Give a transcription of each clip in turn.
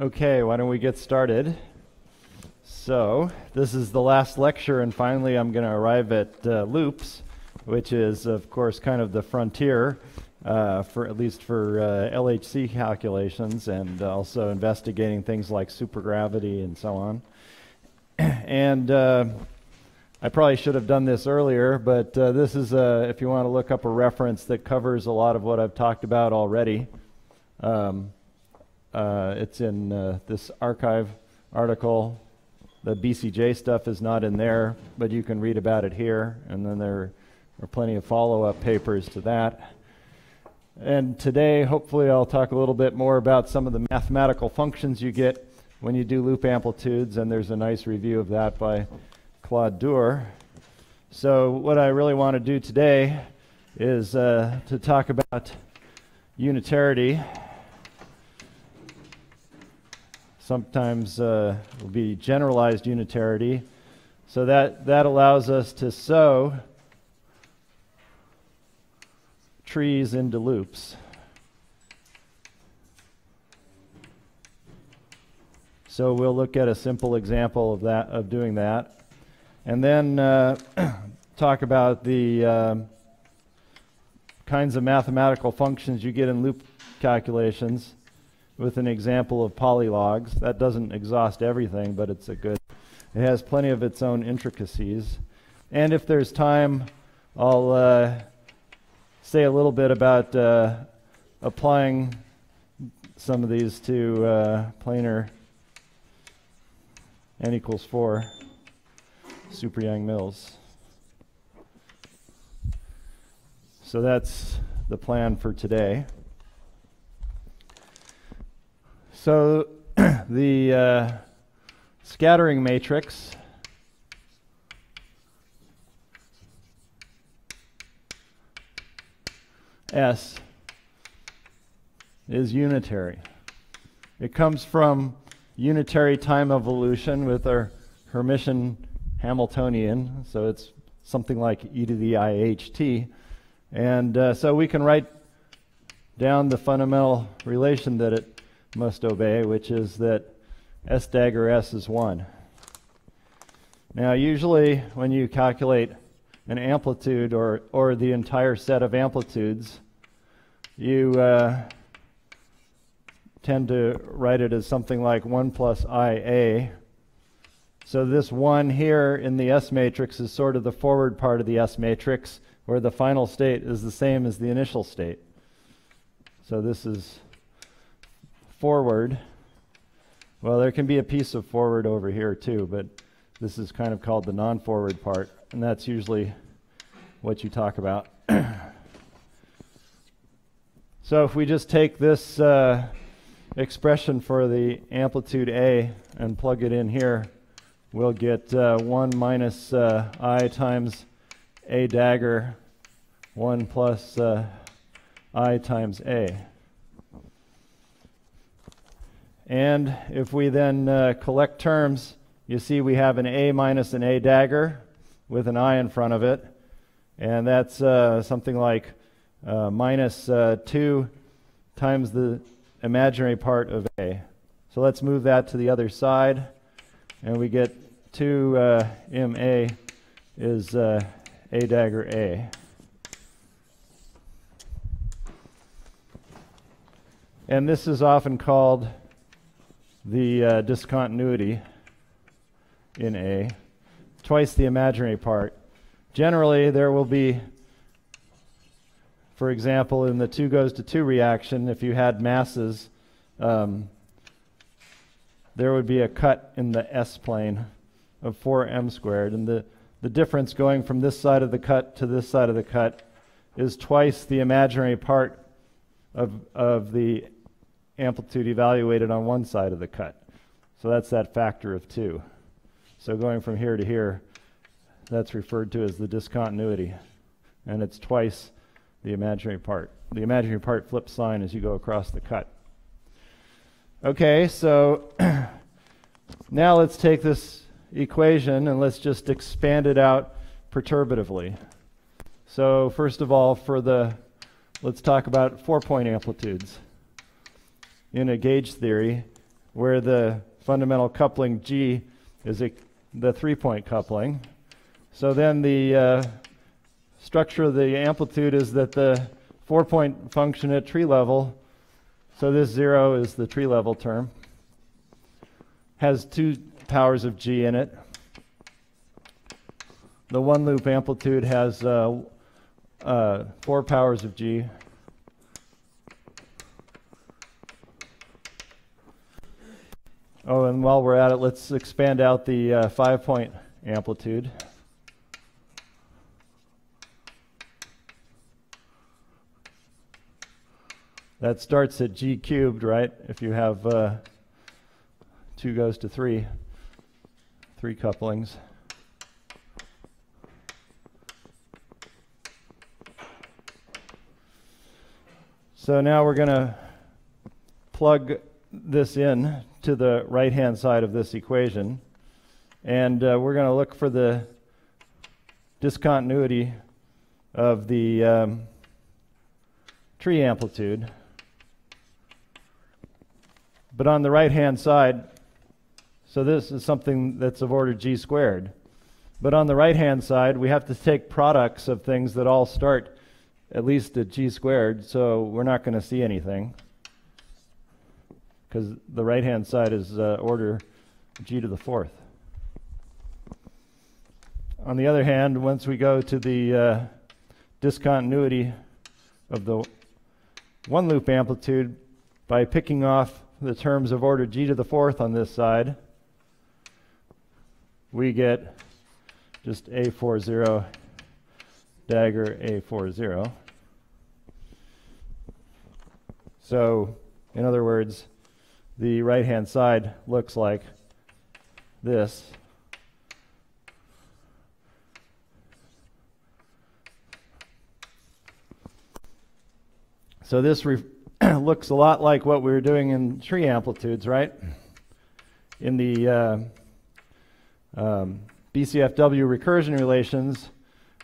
Okay, why don't we get started? So, this is the last lecture, and finally, I'm going to arrive at uh, loops, which is, of course, kind of the frontier, uh, for at least for uh, LHC calculations, and also investigating things like supergravity and so on. and uh, I probably should have done this earlier, but uh, this is, a, if you want to look up a reference that covers a lot of what I've talked about already. Um, uh, it's in uh, this arXiv article. The BCJ stuff is not in there, but you can read about it here. And then there are plenty of follow up papers to that. And today, hopefully, I'll talk a little bit more about some of the mathematical functions you get when you do loop amplitudes. And there's a nice review of that by Claude Duhr. So, what I really want to do today is uh, to talk about unitarity sometimes uh, will be generalized unitarity. So that, that allows us to sew trees into loops. So we'll look at a simple example of that of doing that, and then uh, talk about the uh, kinds of mathematical functions you get in loop calculations with an example of polylogs. That doesn't exhaust everything, but it's a good, it has plenty of its own intricacies. And if there's time, I'll uh, say a little bit about uh, applying some of these to uh, planar n equals 4 super Yang-Mills. So that's the plan for today. So the uh, scattering matrix S is unitary. It comes from unitary time evolution with our Hermitian Hamiltonian, so it's something like e to the iht. And uh, so we can write down the fundamental relation that it must obey, which is that S dagger S is 1. Now, usually when you calculate an amplitude or, or the entire set of amplitudes, you uh, tend to write it as something like 1 plus IA. So this 1 here in the S matrix is sort of the forward part of the S matrix, where the final state is the same as the initial state. So this is forward. Well, there can be a piece of forward over here too, but this is kind of called the non-forward part, and that's usually what you talk about. so if we just take this uh, expression for the amplitude A and plug it in here, we'll get uh, 1 minus uh, I times A dagger, 1 plus uh, I times A. And if we then uh, collect terms, you see we have an A minus an A dagger with an I in front of it. And that's uh, something like uh, minus, uh, 2 times the imaginary part of A. So let's move that to the other side. And we get 2 uh, MA is uh, A dagger A. And this is often called the uh, discontinuity in A, twice the imaginary part. Generally, there will be, for example, in the 2 goes to 2 reaction, if you had masses, um, there would be a cut in the S plane of 4m squared. And the, the difference going from this side of the cut to this side of the cut is twice the imaginary part of, of the amplitude evaluated on one side of the cut. So that's that factor of 2. So going from here to here, that's referred to as the discontinuity. And it's twice the imaginary part. The imaginary part flips sign as you go across the cut. Okay, so now let's take this equation and let's just expand it out perturbatively. So first of all, for the, let's talk about four-point amplitudes in a gauge theory, where the fundamental coupling G is a, the three-point coupling. So then the uh, structure of the amplitude is that the four-point function at tree level, so this zero is the tree level term, has two powers of G in it. The one loop amplitude has uh, uh, four powers of G. Oh, and while we're at it, let's expand out the uh, five point amplitude. That starts at g cubed, right? If you have uh, 2 goes to 3, three couplings. So now we're going to plug this in to the right-hand side of this equation. And uh, we're going to look for the discontinuity of the um, tree amplitude. But on the right-hand side, so this is something that's of order g squared. But on the right-hand side, we have to take products of things that all start at least at g squared, so we're not going to see anything. Because the right-hand side is uh, order g to the fourth. On the other hand, once we go to the uh, discontinuity of the one loop amplitude by picking off the terms of order g to the fourth on this side, we get just A40 dagger A40. So, in other words, the right hand side looks like this. So this looks a lot like what we were doing in tree amplitudes, right? In the uh, um, BCFW recursion relations,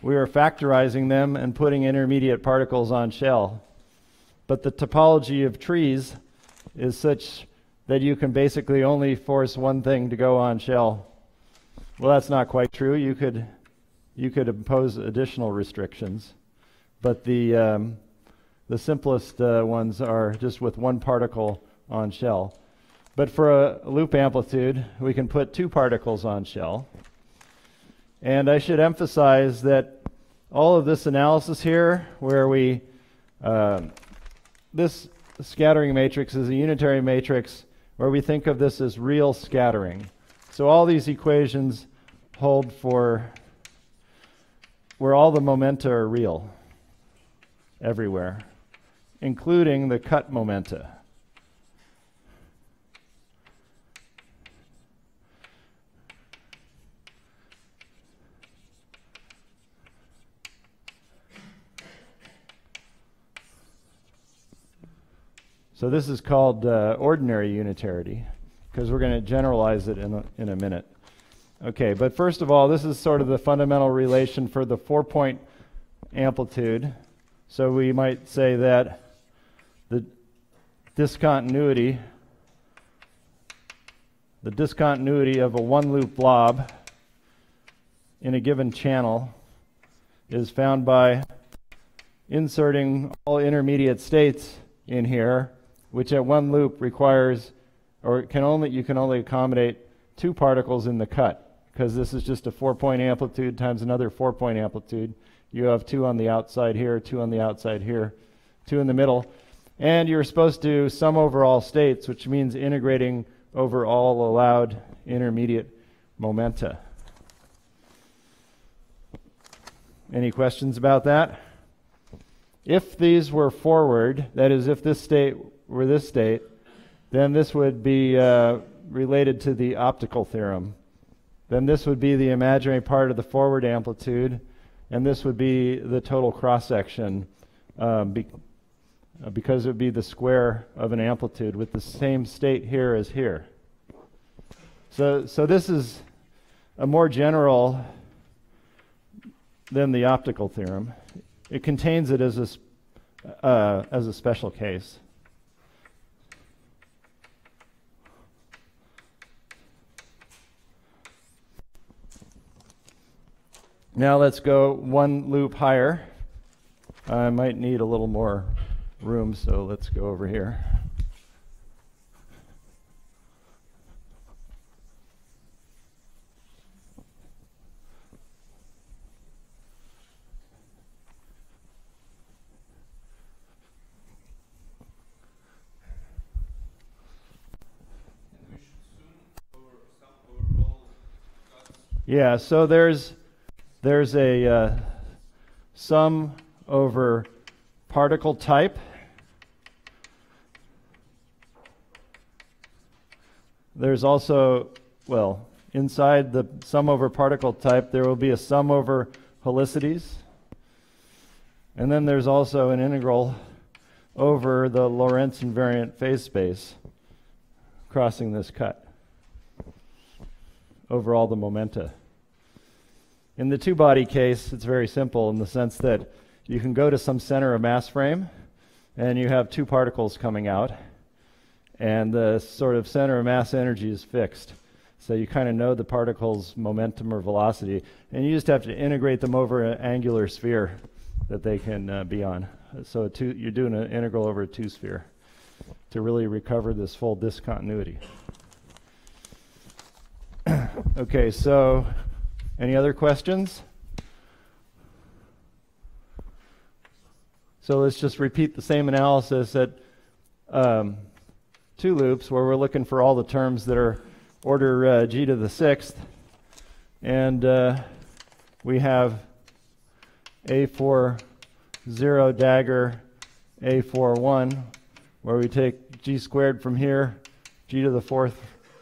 we were factorizing them and putting intermediate particles on shell. But the topology of trees is such that you can basically only force one thing to go on shell. Well, that's not quite true. You could, you could impose additional restrictions, but the um, the simplest uh, ones are just with one particle on shell. But for a loop amplitude, we can put two particles on shell. And I should emphasize that all of this analysis here, where we, uh, this scattering matrix is a unitary matrix where we think of this as real scattering. So all these equations hold for where all the momenta are real everywhere including the cut momenta. So this is called uh, ordinary unitarity because we're going to generalize it in a, in a minute. Okay, but first of all, this is sort of the fundamental relation for the four point amplitude. So we might say that the discontinuity the discontinuity of a one loop blob in a given channel is found by inserting all intermediate states in here which at one loop requires or can only you can only accommodate two particles in the cut because this is just a four point amplitude times another four point amplitude you have two on the outside here two on the outside here two in the middle and you're supposed to sum over all states, which means integrating over all allowed intermediate momenta. Any questions about that? If these were forward, that is, if this state were this state, then this would be uh, related to the optical theorem. Then this would be the imaginary part of the forward amplitude, and this would be the total cross section um, uh, because it would be the square of an amplitude with the same state here as here. So, so this is a more general than the optical theorem. It contains it as a, uh, as a special case. Now let's go one loop higher. I might need a little more room, so let's go over here. Yeah, so there's there's a uh, sum over particle type. There's also, well, inside the sum over particle type, there will be a sum over helicities. And then there's also an integral over the Lorentz invariant phase space crossing this cut over all the momenta. In the two body case, it's very simple in the sense that you can go to some center of mass frame and you have two particles coming out, and the sort of center of mass energy is fixed. So you kind of know the particle's momentum or velocity, and you just have to integrate them over an angular sphere that they can uh, be on. So you're doing an integral over a two sphere to really recover this full discontinuity. okay, so any other questions? So let's just repeat the same analysis at um, two loops where we're looking for all the terms that are order uh, g to the sixth. And uh, we have A4 0 dagger A4 1 where we take g squared from here, g to the fourth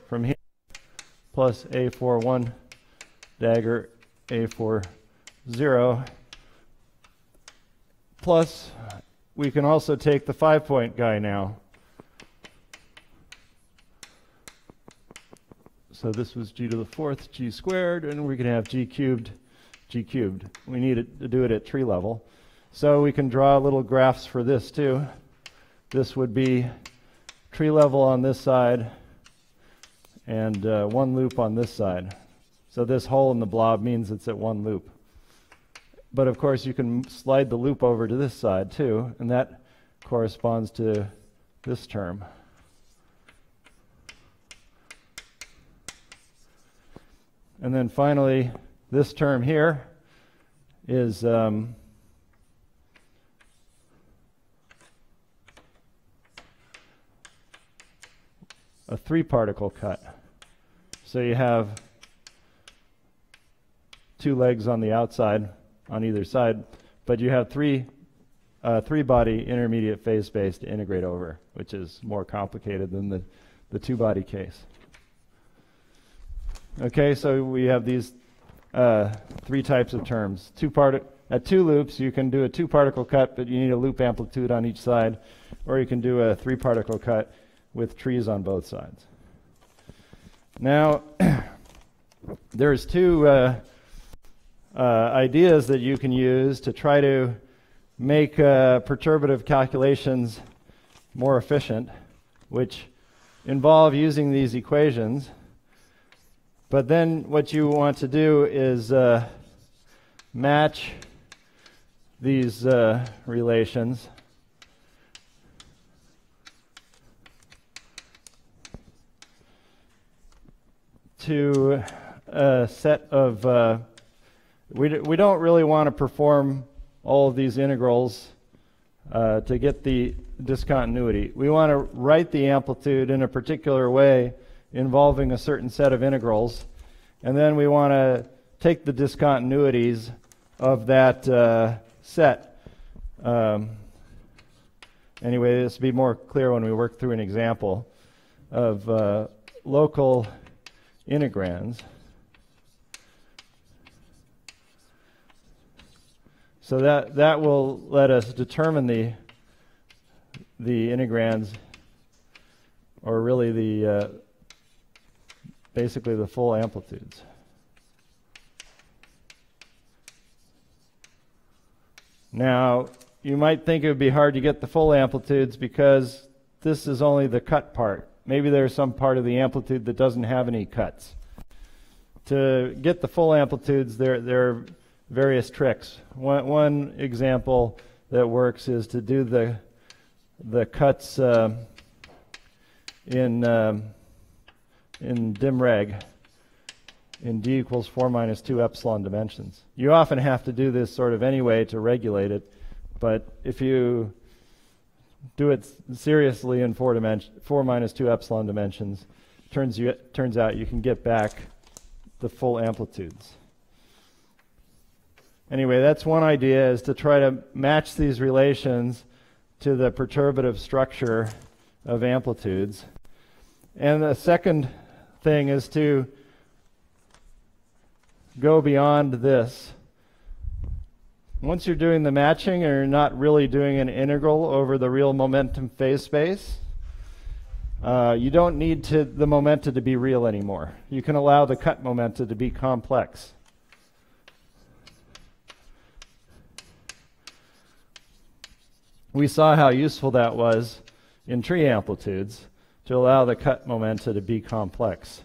from here, plus A4 1 dagger A4 0 Plus, we can also take the five point guy now. So this was g to the fourth, g squared, and we can have g cubed, g cubed. We need it to do it at tree level. So we can draw little graphs for this too. This would be tree level on this side and uh, one loop on this side. So this hole in the blob means it's at one loop. But of course, you can slide the loop over to this side too, and that corresponds to this term. And then finally, this term here is um, a three particle cut. So you have two legs on the outside on either side, but you have three uh, three body intermediate phase space to integrate over, which is more complicated than the, the two body case. Okay, so we have these uh, three types of terms. Two part at two loops, you can do a two particle cut, but you need a loop amplitude on each side, or you can do a three particle cut with trees on both sides. Now, there's two uh, uh, ideas that you can use to try to make uh, perturbative calculations more efficient, which involve using these equations. But then what you want to do is uh, match these uh, relations. to a set of uh, we, we don't really want to perform all of these integrals uh, to get the discontinuity. We want to write the amplitude in a particular way involving a certain set of integrals, and then we want to take the discontinuities of that uh, set. Um, anyway, this will be more clear when we work through an example of uh, local integrands. So that, that will let us determine the, the integrands, or really the, uh, basically the full amplitudes. Now, you might think it would be hard to get the full amplitudes because this is only the cut part. Maybe there's some part of the amplitude that doesn't have any cuts. To get the full amplitudes, there, there various tricks. One, one example that works is to do the the cuts uh, in um, in dim reg in d equals 4 minus 2 epsilon dimensions. You often have to do this sort of anyway to regulate it, but if you do it seriously in 4, dimension, 4 minus 2 epsilon dimensions, turns, you, turns out you can get back the full amplitudes. Anyway, that's one idea is to try to match these relations to the perturbative structure of amplitudes. And the second thing is to go beyond this. Once you're doing the matching and you're not really doing an integral over the real momentum phase space, uh, you don't need to, the momenta to be real anymore. You can allow the cut momenta to be complex. We saw how useful that was in tree amplitudes to allow the cut momenta to be complex.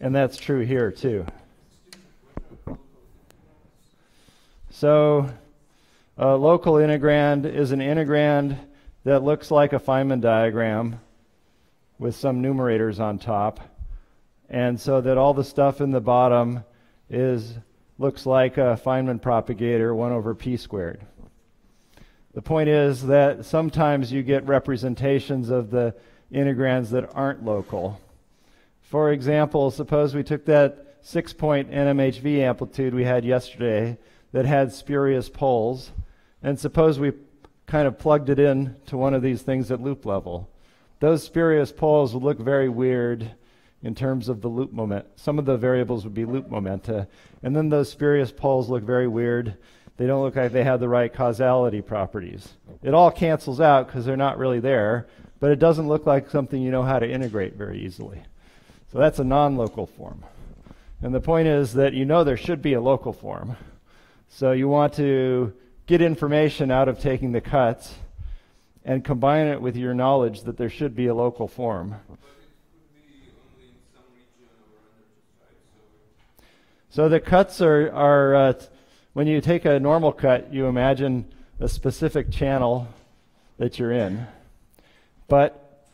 And that's true here too. So a local integrand is an integrand that looks like a Feynman diagram with some numerators on top. And so that all the stuff in the bottom is looks like a Feynman propagator 1 over p squared. The point is that sometimes you get representations of the integrands that aren't local. For example, suppose we took that six point NMHV amplitude we had yesterday that had spurious poles. And suppose we kind of plugged it in to one of these things at loop level. Those spurious poles would look very weird in terms of the loop moment. Some of the variables would be loop momenta. And then those spurious poles look very weird. They don't look like they have the right causality properties. It all cancels out because they're not really there, but it doesn't look like something you know how to integrate very easily. So that's a non local form. And the point is that you know there should be a local form. So you want to get information out of taking the cuts and combine it with your knowledge that there should be a local form. So the cuts are, are uh, when you take a normal cut, you imagine a specific channel that you're in. But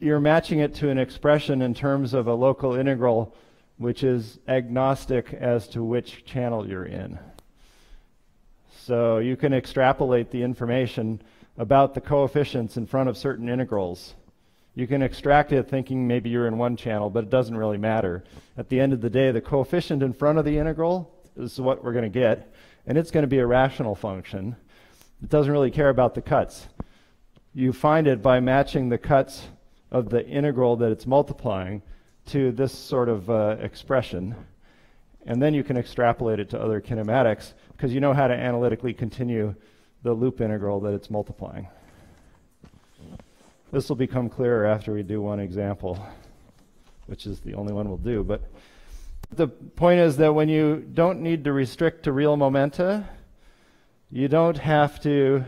you're matching it to an expression in terms of a local integral which is agnostic as to which channel you're in. So you can extrapolate the information about the coefficients in front of certain integrals. You can extract it thinking maybe you're in one channel, but it doesn't really matter. At the end of the day, the coefficient in front of the integral is what we're going to get, and it's going to be a rational function. It doesn't really care about the cuts. You find it by matching the cuts of the integral that it's multiplying to this sort of uh, expression. And then you can extrapolate it to other kinematics because you know how to analytically continue the loop integral that it's multiplying. This will become clearer after we do one example, which is the only one we'll do. But the point is that when you don't need to restrict to real momenta, you don't have to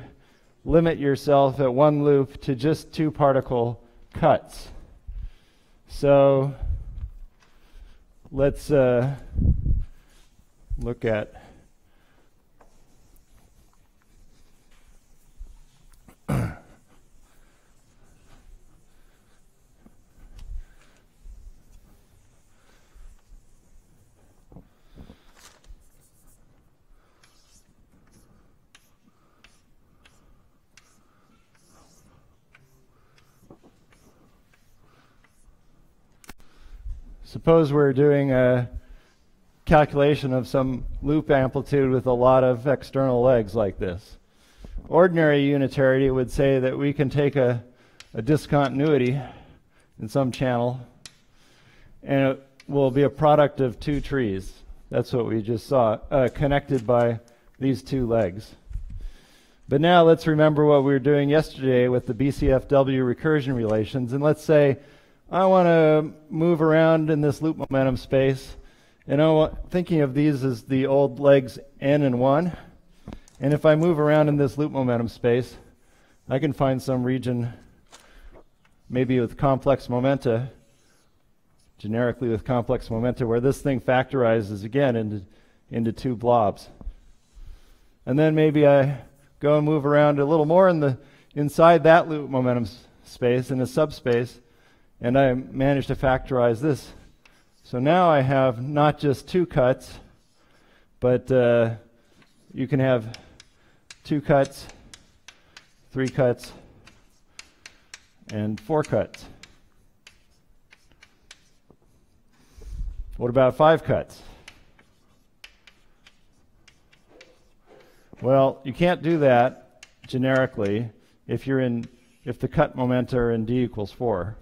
limit yourself at one loop to just two particle cuts. So let's uh, look at Suppose we're doing a calculation of some loop amplitude with a lot of external legs like this. Ordinary unitarity would say that we can take a, a discontinuity in some channel and it will be a product of two trees. That's what we just saw, uh, connected by these two legs. But now let's remember what we were doing yesterday with the BCFW recursion relations, and let's say I want to move around in this loop momentum space. And I'm thinking of these as the old legs n and 1. And if I move around in this loop momentum space, I can find some region, maybe with complex momenta, generically with complex momenta, where this thing factorizes again into, into two blobs. And then maybe I go and move around a little more in the inside that loop momentum space in a subspace, and I managed to factorize this. So now I have not just two cuts, but uh, you can have two cuts, three cuts, and four cuts. What about five cuts? Well, you can't do that generically if you're in if the cut momenta are in d equals 4.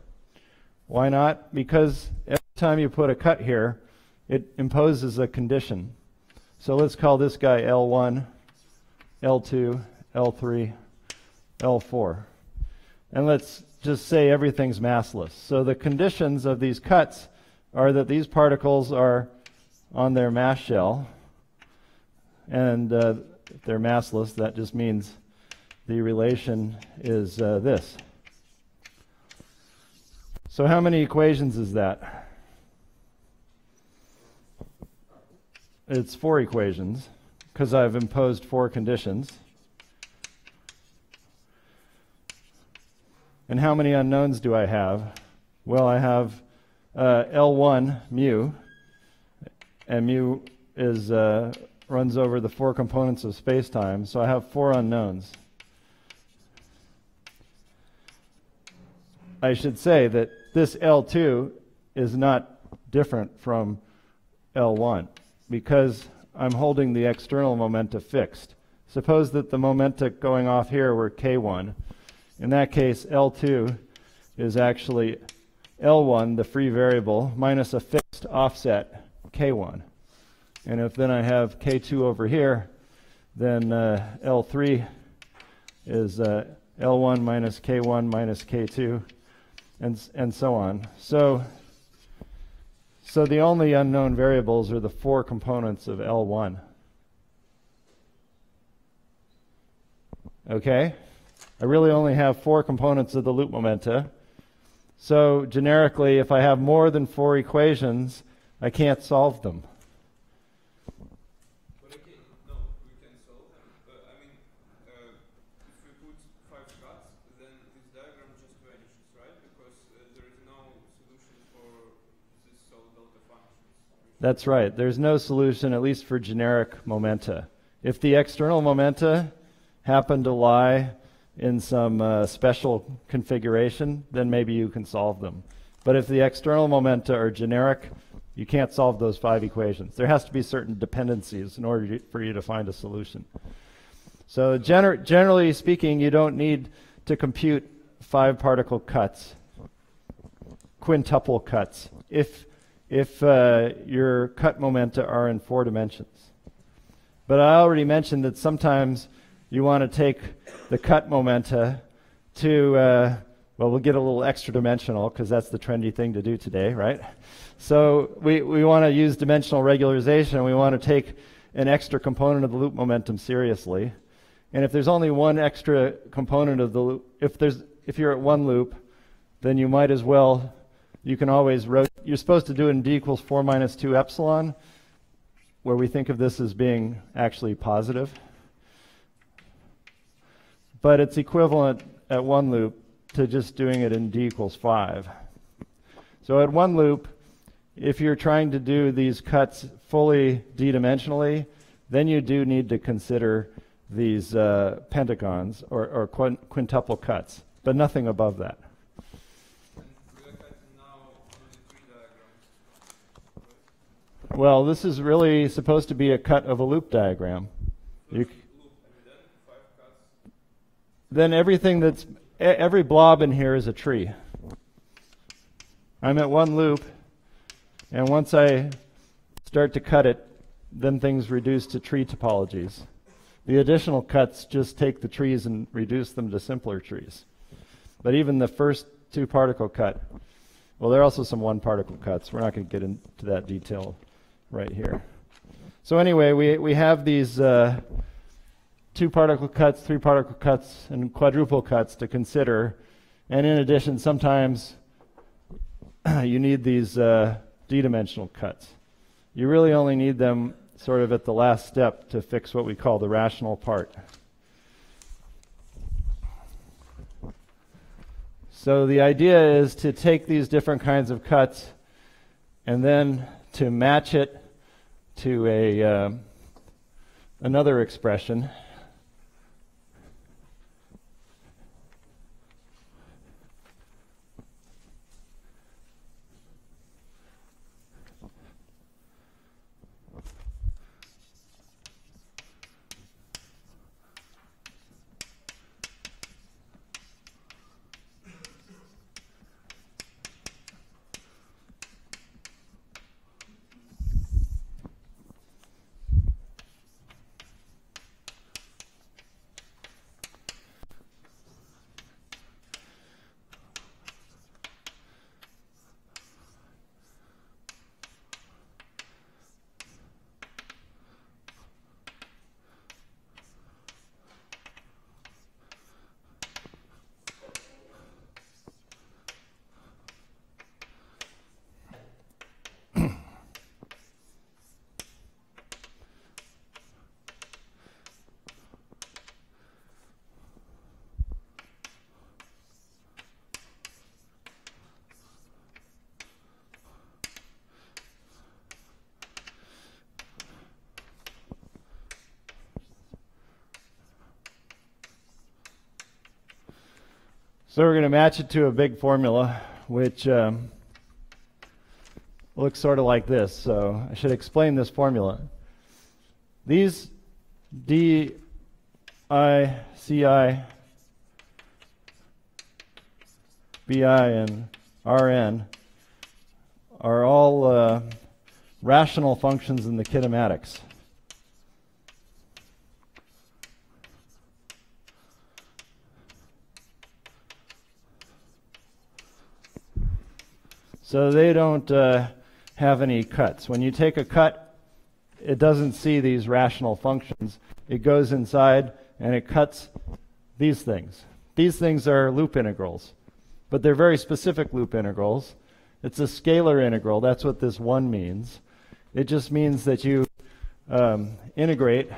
Why not? Because every time you put a cut here, it imposes a condition. So let's call this guy L1, L2, L3, L4. And let's just say everything's massless. So the conditions of these cuts are that these particles are on their mass shell. And uh, if they're massless, that just means the relation is uh, this. So how many equations is that? It's four equations because I've imposed four conditions. And how many unknowns do I have? Well, I have uh, L1 mu, and mu is uh, runs over the four components of space-time, so I have four unknowns. I should say that this L2 is not different from L1 because I'm holding the external momenta fixed. Suppose that the momenta going off here were K1. In that case, L2 is actually L1, the free variable, minus a fixed offset K1. And if then I have K2 over here, then uh, L3 is uh, L1 minus K1 minus K2, and, and so on. So, so the only unknown variables are the four components of L1. Okay? I really only have four components of the loop momenta. So generically, if I have more than four equations, I can't solve them. That's right. There's no solution, at least for generic momenta. If the external momenta happen to lie in some uh, special configuration, then maybe you can solve them. But if the external momenta are generic, you can't solve those five equations. There has to be certain dependencies in order to, for you to find a solution. So gener generally speaking, you don't need to compute five particle cuts, quintuple cuts, if if uh, your cut momenta are in four dimensions. But I already mentioned that sometimes you want to take the cut momenta to, uh, well, we'll get a little extra dimensional because that's the trendy thing to do today, right? So we, we want to use dimensional regularization. We want to take an extra component of the loop momentum seriously. And if there's only one extra component of the loop, if, there's, if you're at one loop, then you might as well you can always. You're supposed to do it in d equals 4 minus 2 epsilon, where we think of this as being actually positive. But it's equivalent at one loop to just doing it in d equals 5. So at one loop, if you're trying to do these cuts fully d-dimensionally, then you do need to consider these uh, pentagons or, or quintuple cuts, but nothing above that. Well, this is really supposed to be a cut of a loop diagram. You, then everything that's every blob in here is a tree. I'm at one loop, and once I start to cut it, then things reduce to tree topologies. The additional cuts just take the trees and reduce them to simpler trees. But even the first two particle cut, well, there are also some one particle cuts. We're not going to get into that detail right here. So anyway, we, we have these uh, two particle cuts, three particle cuts, and quadruple cuts to consider. And in addition, sometimes you need these uh, d-dimensional cuts. You really only need them sort of at the last step to fix what we call the rational part. So the idea is to take these different kinds of cuts and then to match it to a uh, another expression So we're going to match it to a big formula, which um, looks sort of like this. So I should explain this formula. These D, I, C, I, B, I, and R, N are all uh, rational functions in the kinematics. So they don't uh, have any cuts. When you take a cut, it doesn't see these rational functions. It goes inside and it cuts these things. These things are loop integrals, but they're very specific loop integrals. It's a scalar integral. That's what this 1 means. It just means that you um, integrate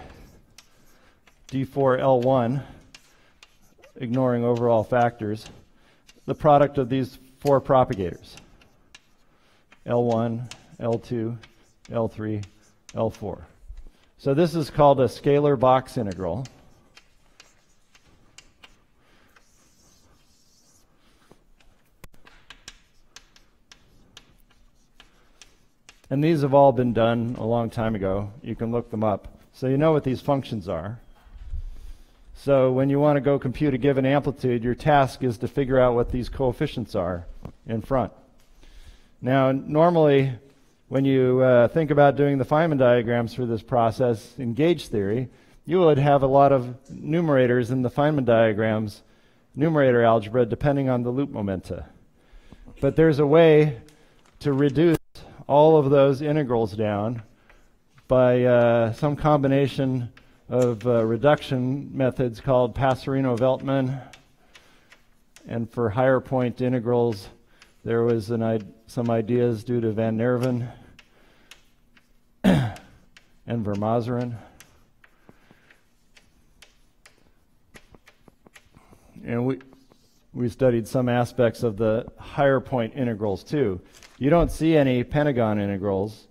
d4L1, ignoring overall factors, the product of these four propagators. L1, L2, L3, L4. So this is called a scalar box integral. And these have all been done a long time ago. You can look them up. So you know what these functions are. So when you want to go compute a given amplitude, your task is to figure out what these coefficients are in front. Now, normally, when you uh, think about doing the Feynman diagrams for this process in gauge theory, you would have a lot of numerators in the Feynman diagrams, numerator algebra, depending on the loop momenta. But there's a way to reduce all of those integrals down by uh, some combination of uh, reduction methods called Passarino-Veltman, and for higher point integrals, there was an, some ideas due to Van Neerven and Vermaseren. And we, we studied some aspects of the higher point integrals too. You don't see any pentagon integrals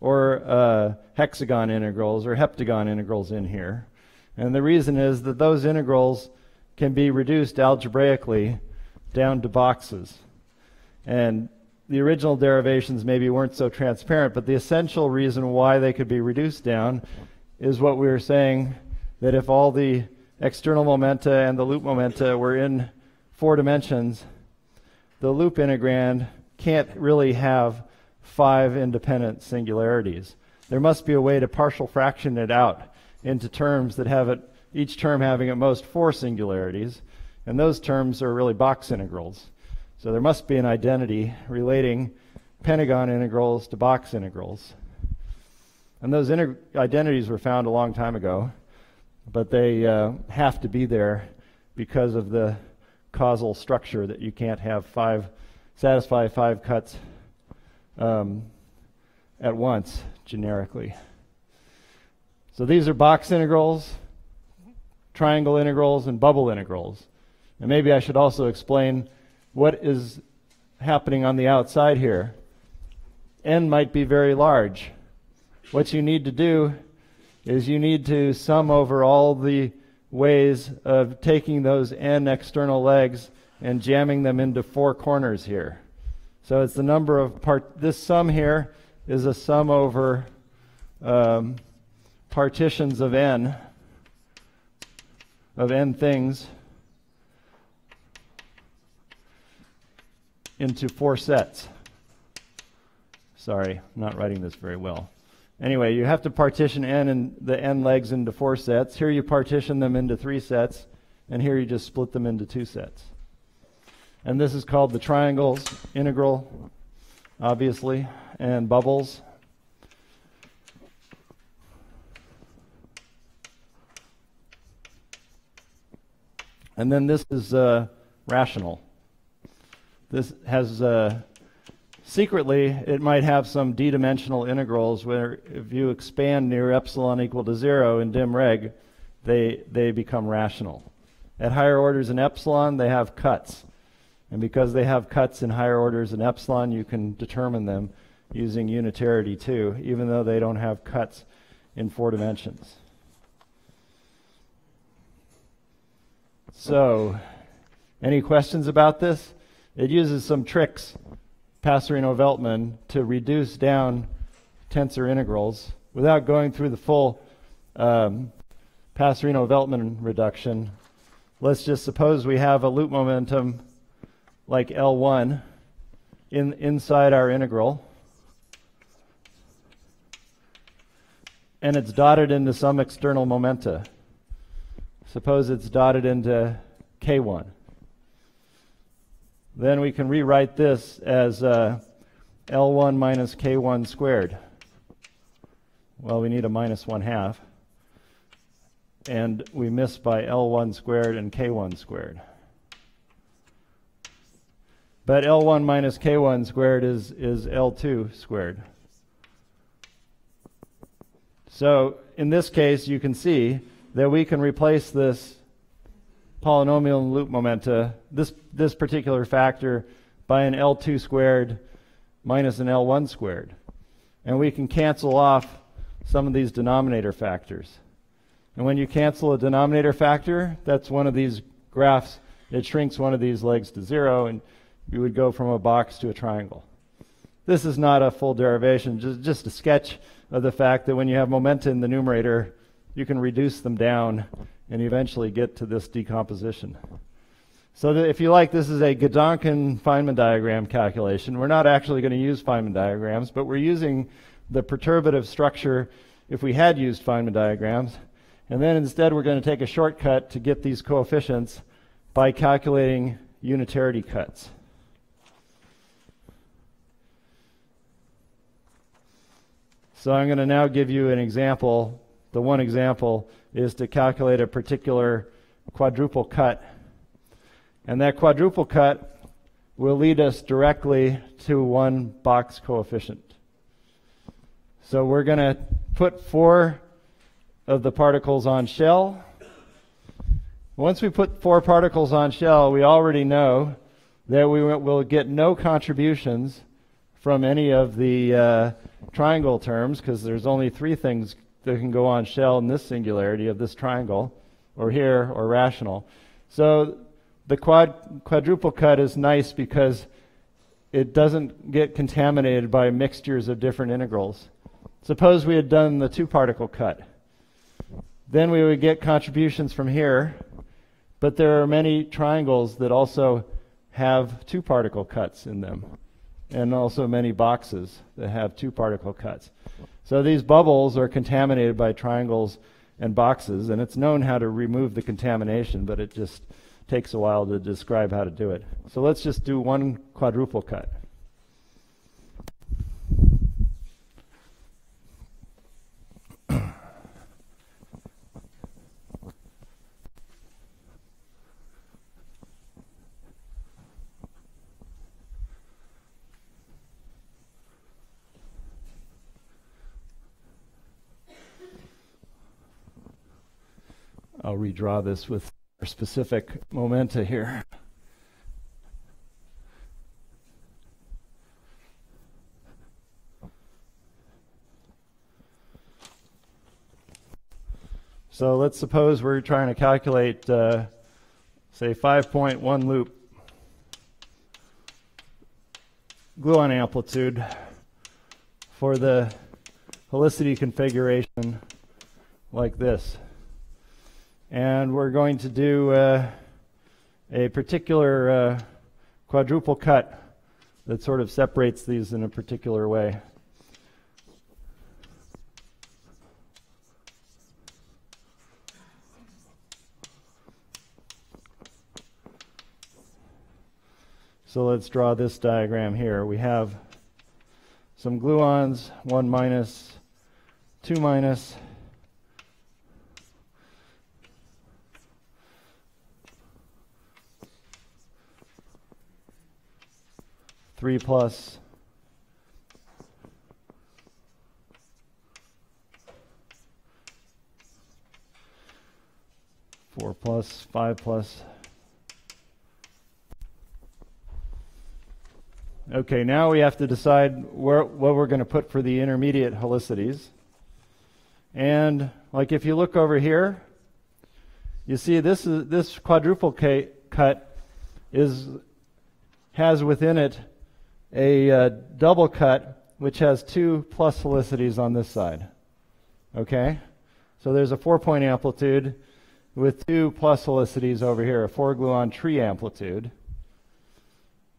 or uh, hexagon integrals or heptagon integrals in here. And the reason is that those integrals can be reduced algebraically down to boxes. And the original derivations maybe weren't so transparent, but the essential reason why they could be reduced down is what we were saying that if all the external momenta and the loop momenta were in four dimensions, the loop integrand can't really have five independent singularities. There must be a way to partial fraction it out into terms that have it, each term having at most four singularities, and those terms are really box integrals. So there must be an identity relating pentagon integrals to box integrals. And those identities were found a long time ago, but they uh, have to be there because of the causal structure that you can't have five, satisfy five cuts um, at once generically. So these are box integrals, triangle integrals, and bubble integrals. And maybe I should also explain what is happening on the outside here. n might be very large. What you need to do is you need to sum over all the ways of taking those n external legs and jamming them into four corners here. So it's the number of part. This sum here is a sum over um, partitions of n of n things into four sets. Sorry, I'm not writing this very well. Anyway, you have to partition n and the n legs into four sets. Here you partition them into three sets, and here you just split them into two sets. And this is called the triangles, integral, obviously, and bubbles. And then this is uh, rational. This has uh, secretly, it might have some d-dimensional integrals where if you expand near epsilon equal to zero in dim reg, they, they become rational. At higher orders in epsilon, they have cuts. And because they have cuts in higher orders in epsilon, you can determine them using unitarity too, even though they don't have cuts in four dimensions. So, any questions about this? It uses some tricks, Passarino-Veltman, to reduce down tensor integrals without going through the full um, Passarino-Veltman reduction. Let's just suppose we have a loop momentum like L1 in, inside our integral. And it's dotted into some external momenta. Suppose it's dotted into K1 then we can rewrite this as uh, L1 minus K1 squared. Well, we need a minus 1 half. And we miss by L1 squared and K1 squared. But L1 minus K1 squared is, is L2 squared. So in this case, you can see that we can replace this polynomial loop momenta, this, this particular factor, by an L2 squared minus an L1 squared. And we can cancel off some of these denominator factors. And when you cancel a denominator factor, that's one of these graphs. It shrinks one of these legs to zero, and you would go from a box to a triangle. This is not a full derivation, just, just a sketch of the fact that when you have momenta in the numerator, you can reduce them down and eventually get to this decomposition. So if you like, this is a Gedanken Feynman diagram calculation. We're not actually going to use Feynman diagrams, but we're using the perturbative structure if we had used Feynman diagrams. And then instead we're going to take a shortcut to get these coefficients by calculating unitarity cuts. So I'm going to now give you an example, the one example is to calculate a particular quadruple cut. And that quadruple cut will lead us directly to one box coefficient. So we're going to put four of the particles on shell. Once we put four particles on shell, we already know that we will get no contributions from any of the uh, triangle terms because there's only three things that can go on shell in this singularity of this triangle, or here, or rational. So the quad, quadruple cut is nice because it doesn't get contaminated by mixtures of different integrals. Suppose we had done the two particle cut. Then we would get contributions from here, but there are many triangles that also have two particle cuts in them, and also many boxes that have two particle cuts. So these bubbles are contaminated by triangles and boxes, and it's known how to remove the contamination, but it just takes a while to describe how to do it. So let's just do one quadruple cut. I'll redraw this with specific momenta here. So let's suppose we're trying to calculate, uh, say, 5.1 loop gluon amplitude for the helicity configuration like this. And we're going to do uh, a particular uh, quadruple cut that sort of separates these in a particular way. So let's draw this diagram here. We have some gluons, 1 minus, 2 minus, three plus, four plus, five plus, Okay, now we have to decide where, what we're going to put for the intermediate helicities. And like if you look over here, you see this is this quadruple cut is has within it a uh, double cut which has two plus helicities on this side. Okay? So there's a four point amplitude with two plus helicities over here, a four gluon tree amplitude.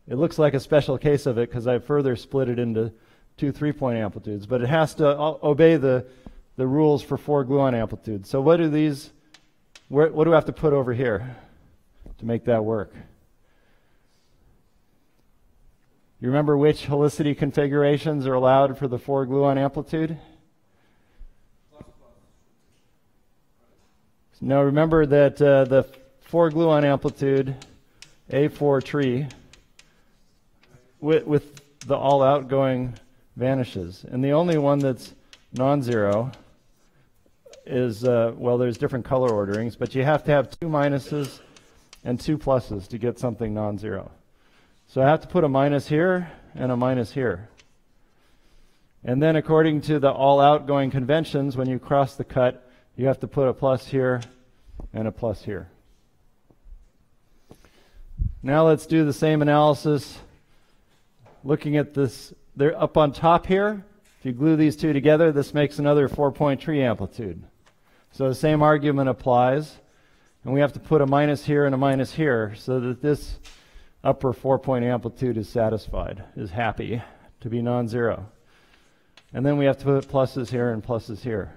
It looks like a special case of it because I further split it into two three-point amplitudes, but it has to obey the, the rules for four gluon amplitudes. So what do these, where, what do I have to put over here to make that work? You remember which helicity configurations are allowed for the four gluon amplitude? Now remember that uh, the four gluon amplitude, A4 tree, with, with the all outgoing vanishes. And the only one that's non zero is, uh, well, there's different color orderings, but you have to have two minuses and two pluses to get something non zero. So I have to put a minus here and a minus here. And then, according to the all outgoing conventions, when you cross the cut, you have to put a plus here and a plus here. Now let's do the same analysis looking at this, they're up on top here. If you glue these two together, this makes another four-point tree amplitude. So the same argument applies. And we have to put a minus here and a minus here so that this upper four-point amplitude is satisfied, is happy to be non-zero. And then we have to put pluses here and pluses here.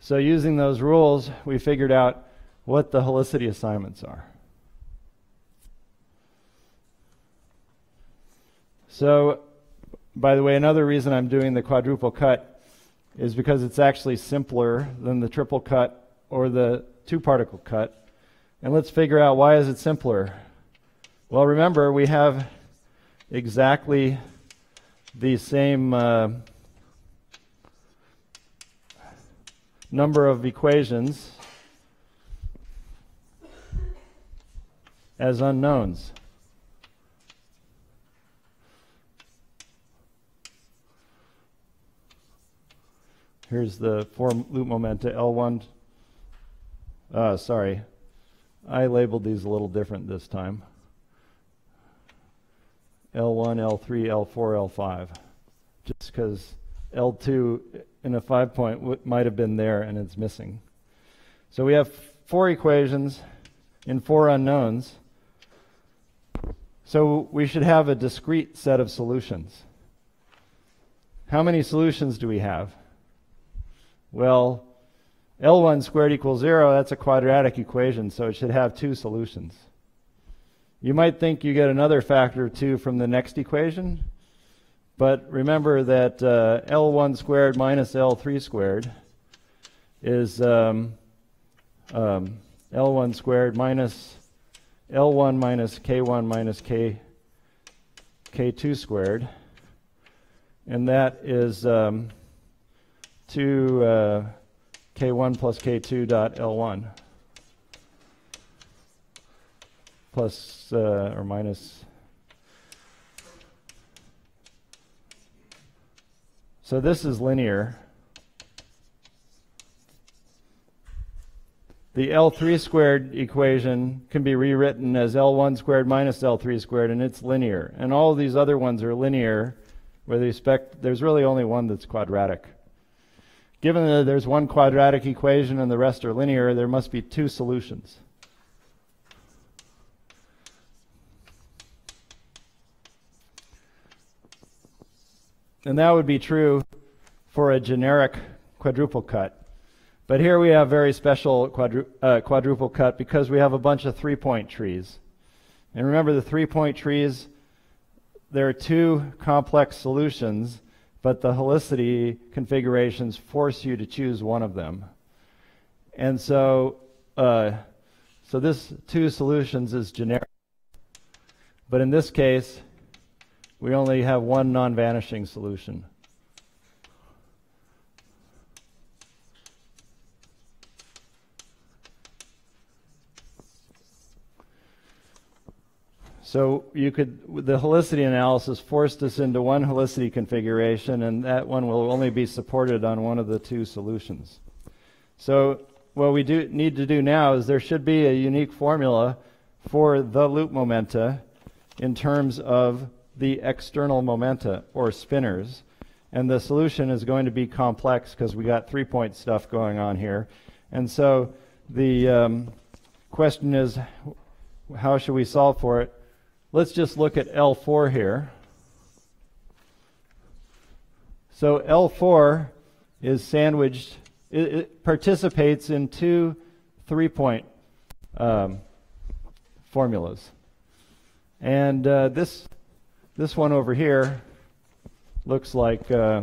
So using those rules, we figured out what the helicity assignments are. So, by the way, another reason I'm doing the quadruple cut is because it's actually simpler than the triple cut or the two particle cut. And let's figure out why is it simpler? Well, remember, we have exactly the same uh, number of equations as unknowns. Here's the four loop momenta L1. Uh, sorry, I labeled these a little different this time. L1, L3, L4, L5. Just because L2 in a five point might have been there and it's missing. So we have four equations in four unknowns. So we should have a discrete set of solutions. How many solutions do we have? Well, L1 squared equals 0, that's a quadratic equation, so it should have two solutions. You might think you get another factor of 2 from the next equation, but remember that uh, L1 squared minus L3 squared is um, um, L1 squared minus L1 minus K1 minus K, K2 squared. And that is um, to uh, K1 plus K2 dot L1 plus uh, or minus. So this is linear. The L3 squared equation can be rewritten as L1 squared minus L3 squared, and it's linear. And all these other ones are linear with respect, there's really only one that's quadratic. Given that there's one quadratic equation and the rest are linear, there must be two solutions. And that would be true for a generic quadruple cut. But here we have very special quadru uh, quadruple cut because we have a bunch of three-point trees. And remember the three-point trees, there are two complex solutions, but the helicity configurations force you to choose one of them. And so, uh, so this two solutions is generic. But in this case, we only have one non-vanishing solution. So you could, the helicity analysis forced us into one helicity configuration, and that one will only be supported on one of the two solutions. So what we do need to do now is there should be a unique formula for the loop momenta in terms of the external momenta or spinors. And the solution is going to be complex because we got three point stuff going on here. And so the um, question is how should we solve for it? Let's just look at L4 here. So L4 is sandwiched, it, it participates in two three point um, formulas. And uh, this, this one over here looks like uh,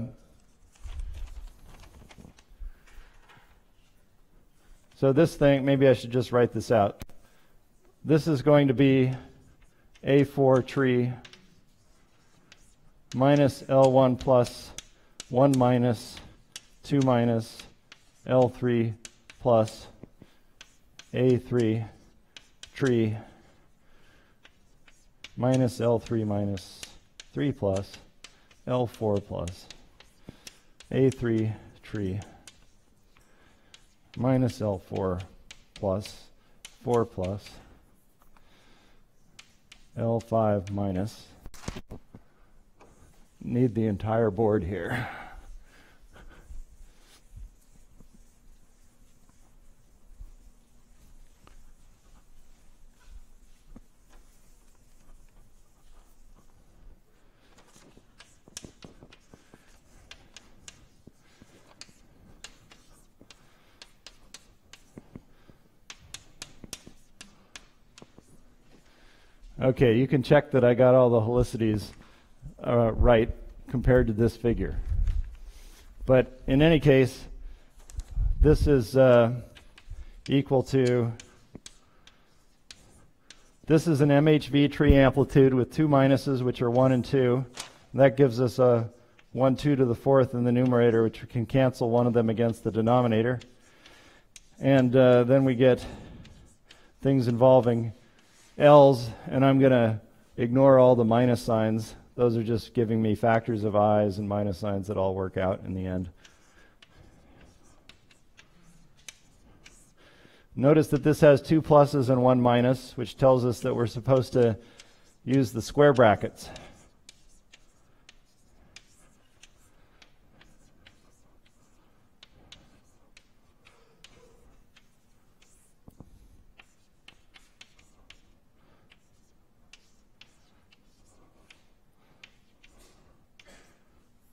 so this thing, maybe I should just write this out. This is going to be a4 tree minus L1 plus 1 minus 2 minus L3 plus A3 tree minus L3 minus 3 plus L4 plus A3 tree minus L4 plus 4 plus L5 minus. Need the entire board here. Okay, you can check that I got all the helicities uh, right compared to this figure. But in any case, this is uh, equal to, this is an MHV tree amplitude with two minuses, which are 1 and 2. And that gives us a 1, 2 to the fourth in the numerator, which can cancel one of them against the denominator. And uh, then we get things involving L's, and I'm going to ignore all the minus signs. Those are just giving me factors of i's and minus signs that all work out in the end. Notice that this has two pluses and one minus, which tells us that we're supposed to use the square brackets.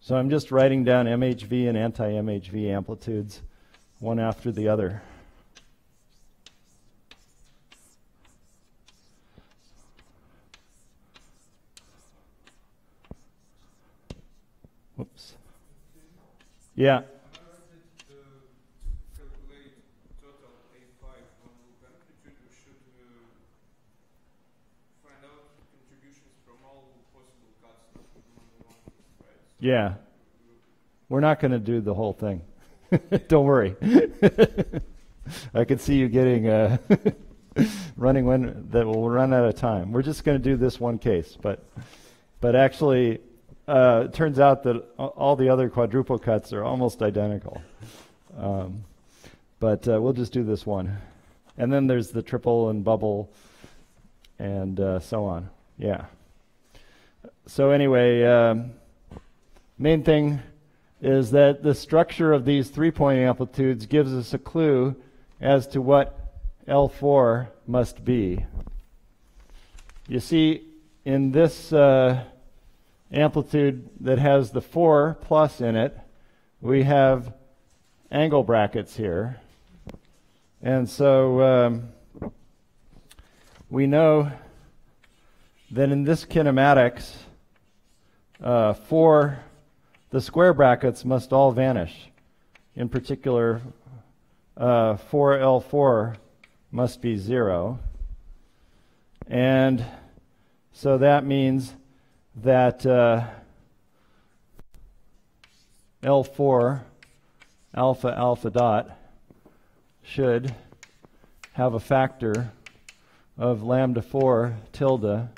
So I'm just writing down MHV and anti-MHV amplitudes one after the other. Whoops. Yeah. Yeah. We're not going to do the whole thing. Don't worry. I can see you getting uh, running when that will run out of time. We're just going to do this one case, but but actually, uh, it turns out that all the other quadruple cuts are almost identical. Um, but uh, we'll just do this one, and then there's the triple and bubble, and uh, so on. Yeah. So anyway, um, main thing is that the structure of these three-point amplitudes gives us a clue as to what L4 must be. You see, in this uh, amplitude that has the 4 plus in it, we have angle brackets here. And so um, we know that in this kinematics, uh, 4, the square brackets must all vanish. In particular, uh, 4L4 must be 0. And so that means that uh, L4 alpha alpha dot should have a factor of lambda 4 tilde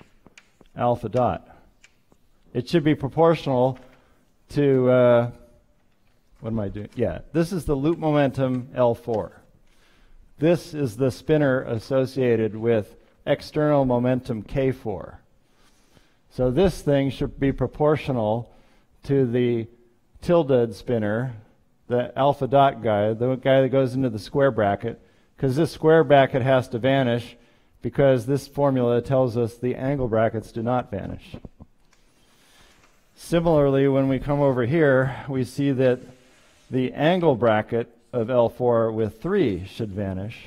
alpha dot. It should be proportional to, uh, what am I doing? Yeah, this is the loop momentum L4. This is the spinor associated with external momentum K4. So this thing should be proportional to the tilde spinor, the alpha dot guy, the guy that goes into the square bracket, because this square bracket has to vanish because this formula tells us the angle brackets do not vanish. Similarly, when we come over here, we see that the angle bracket of L4 with 3 should vanish.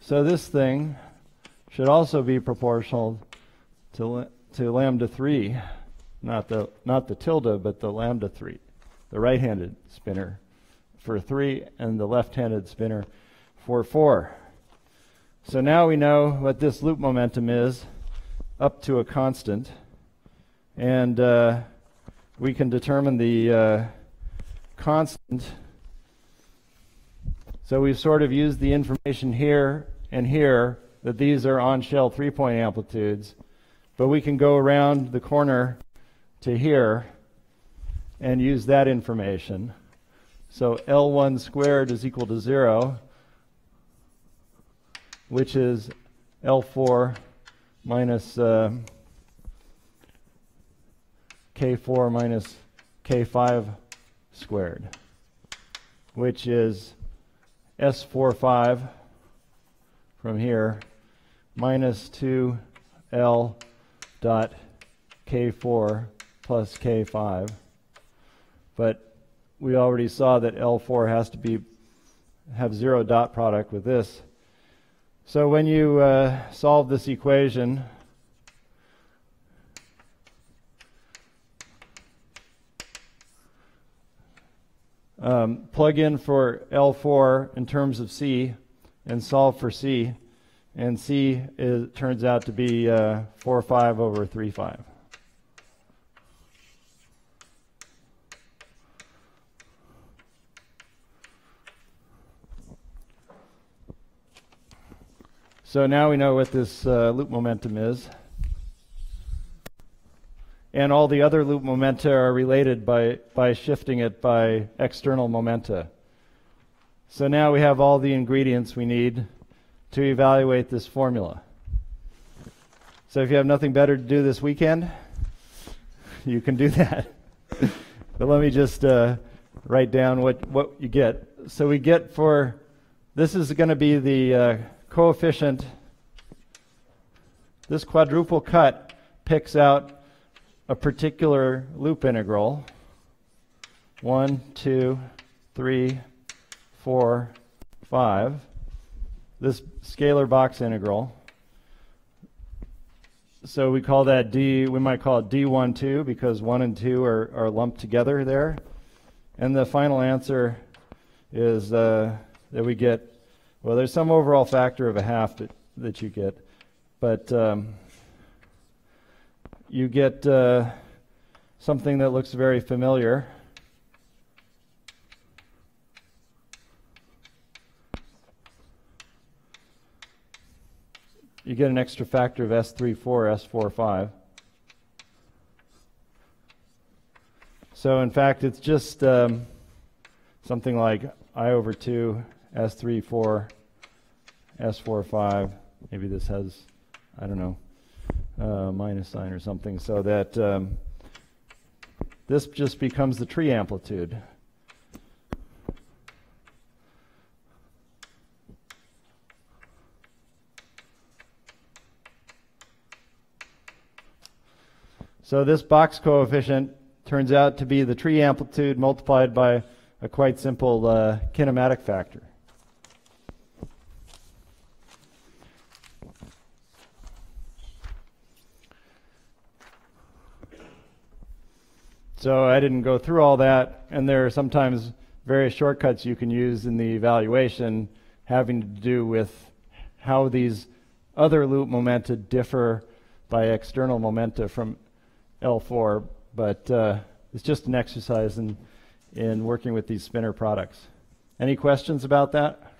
So this thing should also be proportional to, to lambda 3, not the, not the tilde, but the lambda 3, the right-handed spinor for 3 and the left-handed spinor for 4. So now we know what this loop momentum is up to a constant. And uh, we can determine the uh, constant. So we've sort of used the information here and here that these are on shell three point amplitudes, but we can go around the corner to here and use that information. So L1 squared is equal to zero, which is L4 minus uh, k4 minus k5 squared, which is S45 from here minus 2L dot K4 plus K5. But we already saw that L4 has to be have zero dot product with this. So when you uh, solve this equation, um, plug in for L4 in terms of C and solve for C. And C is, turns out to be uh, 4 5 over 3 5. So now we know what this uh, loop momentum is and all the other loop momenta are related by, by shifting it by external momenta. So now we have all the ingredients we need to evaluate this formula. So if you have nothing better to do this weekend, you can do that. but let me just uh, write down what, what you get. So we get for, this is going to be the uh, coefficient, this quadruple cut picks out a particular loop integral. One, two, three, four, five. This scalar box integral. So we call that D, we might call it D1, 2 because 1 and 2 are, are lumped together there. And the final answer is uh, that we get, well, there's some overall factor of a half that, that you get. But um, you get uh, something that looks very familiar. You get an extra factor of S34, S45. So in fact, it's just um, something like I over 2, S34, S45. Maybe this has, I don't know, uh, minus sign or something, so that um, this just becomes the tree amplitude. So this box coefficient turns out to be the tree amplitude multiplied by a quite simple uh, kinematic factor. So I didn't go through all that, and there are sometimes various shortcuts you can use in the evaluation having to do with how these other loop momenta differ by external momenta from L4, but uh, it's just an exercise in, in working with these spinor products. Any questions about that?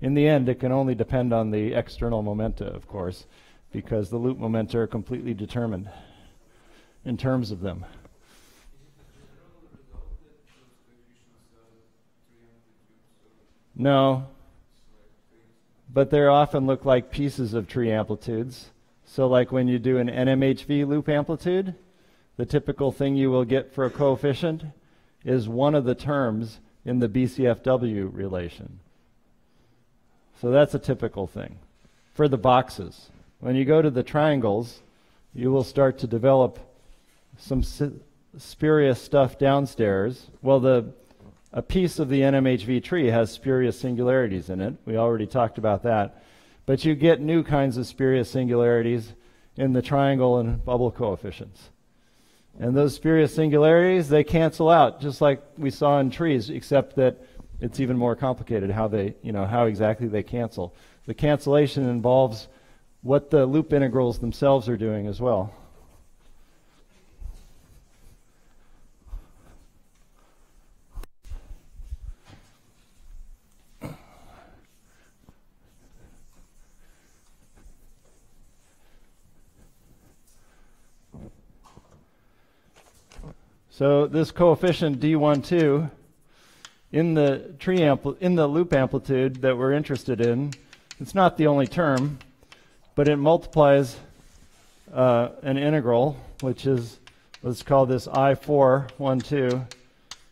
In the end, it can only depend on the external momenta, of course, because the loop momenta are completely determined in terms of them. No, but they often look like pieces of tree amplitudes. So like when you do an NMHV loop amplitude, the typical thing you will get for a coefficient is one of the terms in the BCFW relation. So that's a typical thing. For the boxes, when you go to the triangles, you will start to develop some spurious stuff downstairs. Well, the a piece of the NMHV tree has spurious singularities in it. We already talked about that. But you get new kinds of spurious singularities in the triangle and bubble coefficients. And those spurious singularities, they cancel out, just like we saw in trees, except that it's even more complicated how they, you know, how exactly they cancel. The cancellation involves what the loop integrals themselves are doing as well. So this coefficient D12 in the tree in the loop amplitude that we're interested in, it's not the only term, but it multiplies uh, an integral, which is let's call this I412,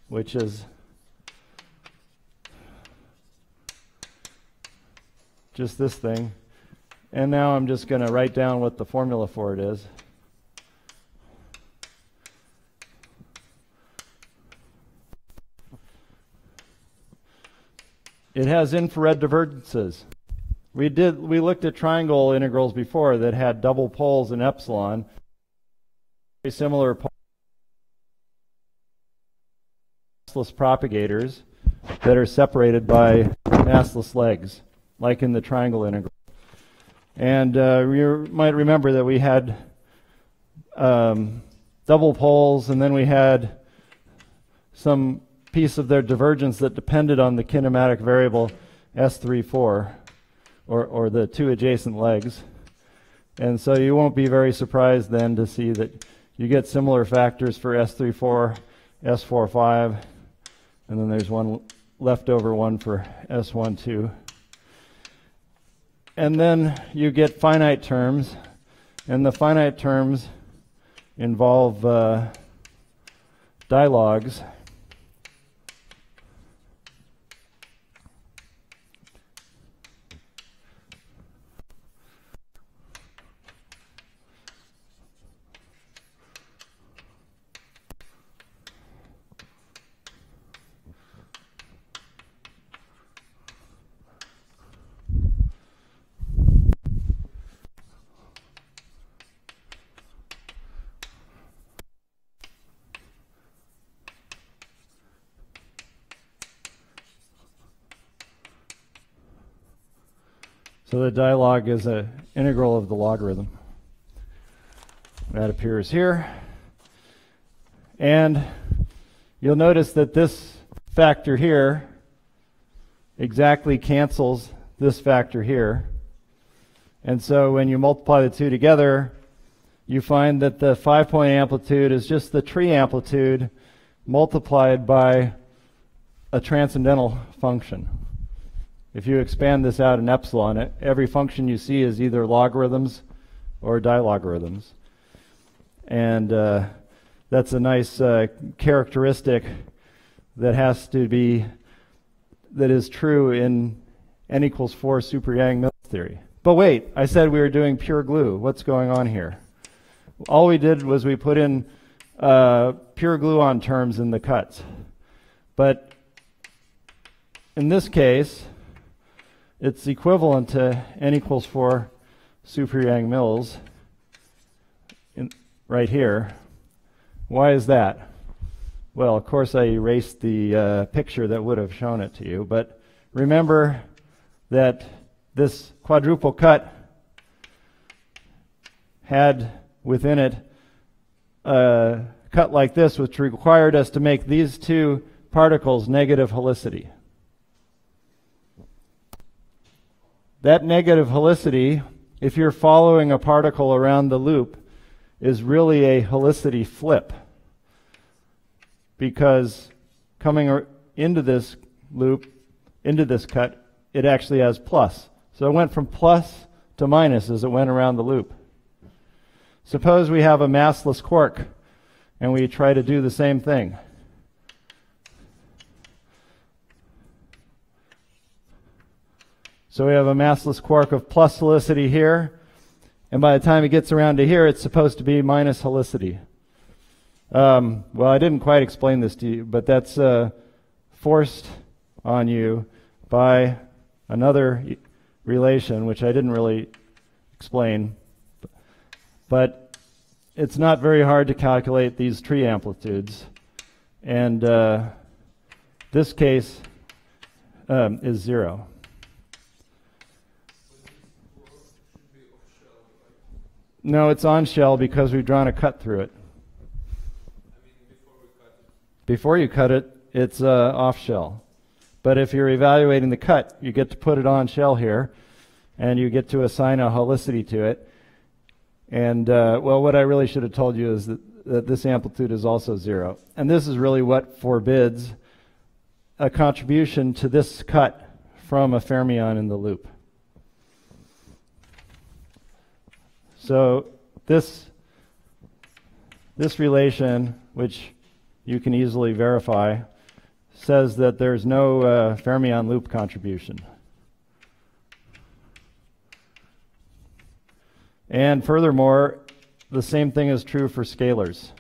which is just this thing. And now I'm just going to write down what the formula for it is. It has infrared divergences. We did we looked at triangle integrals before that had double poles in epsilon. Very similar massless propagators that are separated by massless legs, like in the triangle integral. And uh, you might remember that we had um, double poles, and then we had some piece of their divergence that depended on the kinematic variable S34, or, or the two adjacent legs. And so you won't be very surprised then to see that you get similar factors for S34, S45, and then there's one leftover one for S12. And then you get finite terms, and the finite terms involve uh, dilogs. So the dilog is an integral of the logarithm. That appears here. And you'll notice that this factor here exactly cancels this factor here. And so when you multiply the two together, you find that the five point amplitude is just the tree amplitude multiplied by a transcendental function. If you expand this out in epsilon, every function you see is either logarithms or dilogarithms. And uh, that's a nice uh, characteristic that has to be, that is true in n equals 4 super Yang-Mills theory. But wait, I said we were doing pure glue. What's going on here? All we did was we put in uh, pure gluon terms in the cuts. But in this case, it's equivalent to n equals 4 super Yang-Mills right here. Why is that? Well, of course, I erased the uh, picture that would have shown it to you, but remember that this quadruple cut had within it a cut like this, which required us to make these two particles negative helicity. That negative helicity, if you're following a particle around the loop, is really a helicity flip. Because coming into this loop, into this cut, it actually has plus. So it went from plus to minus as it went around the loop. Suppose we have a massless quark and we try to do the same thing. So we have a massless quark of plus helicity here, and by the time it gets around to here, it's supposed to be minus helicity. Um, well, I didn't quite explain this to you, but that's uh, forced on you by another relation, which I didn't really explain. But it's not very hard to calculate these tree amplitudes. And uh, this case um, is zero. No, it's on shell because we've drawn a cut through it. before, you cut it, it's uh, off shell. But if you're evaluating the cut, you get to put it on shell here, and you get to assign a helicity to it. And uh, well, what I really should have told you is that, that this amplitude is also zero. And this is really what forbids a contribution to this cut from a fermion in the loop. So this this relation, which you can easily verify, says that there's no uh, fermion loop contribution. And furthermore, the same thing is true for scalars.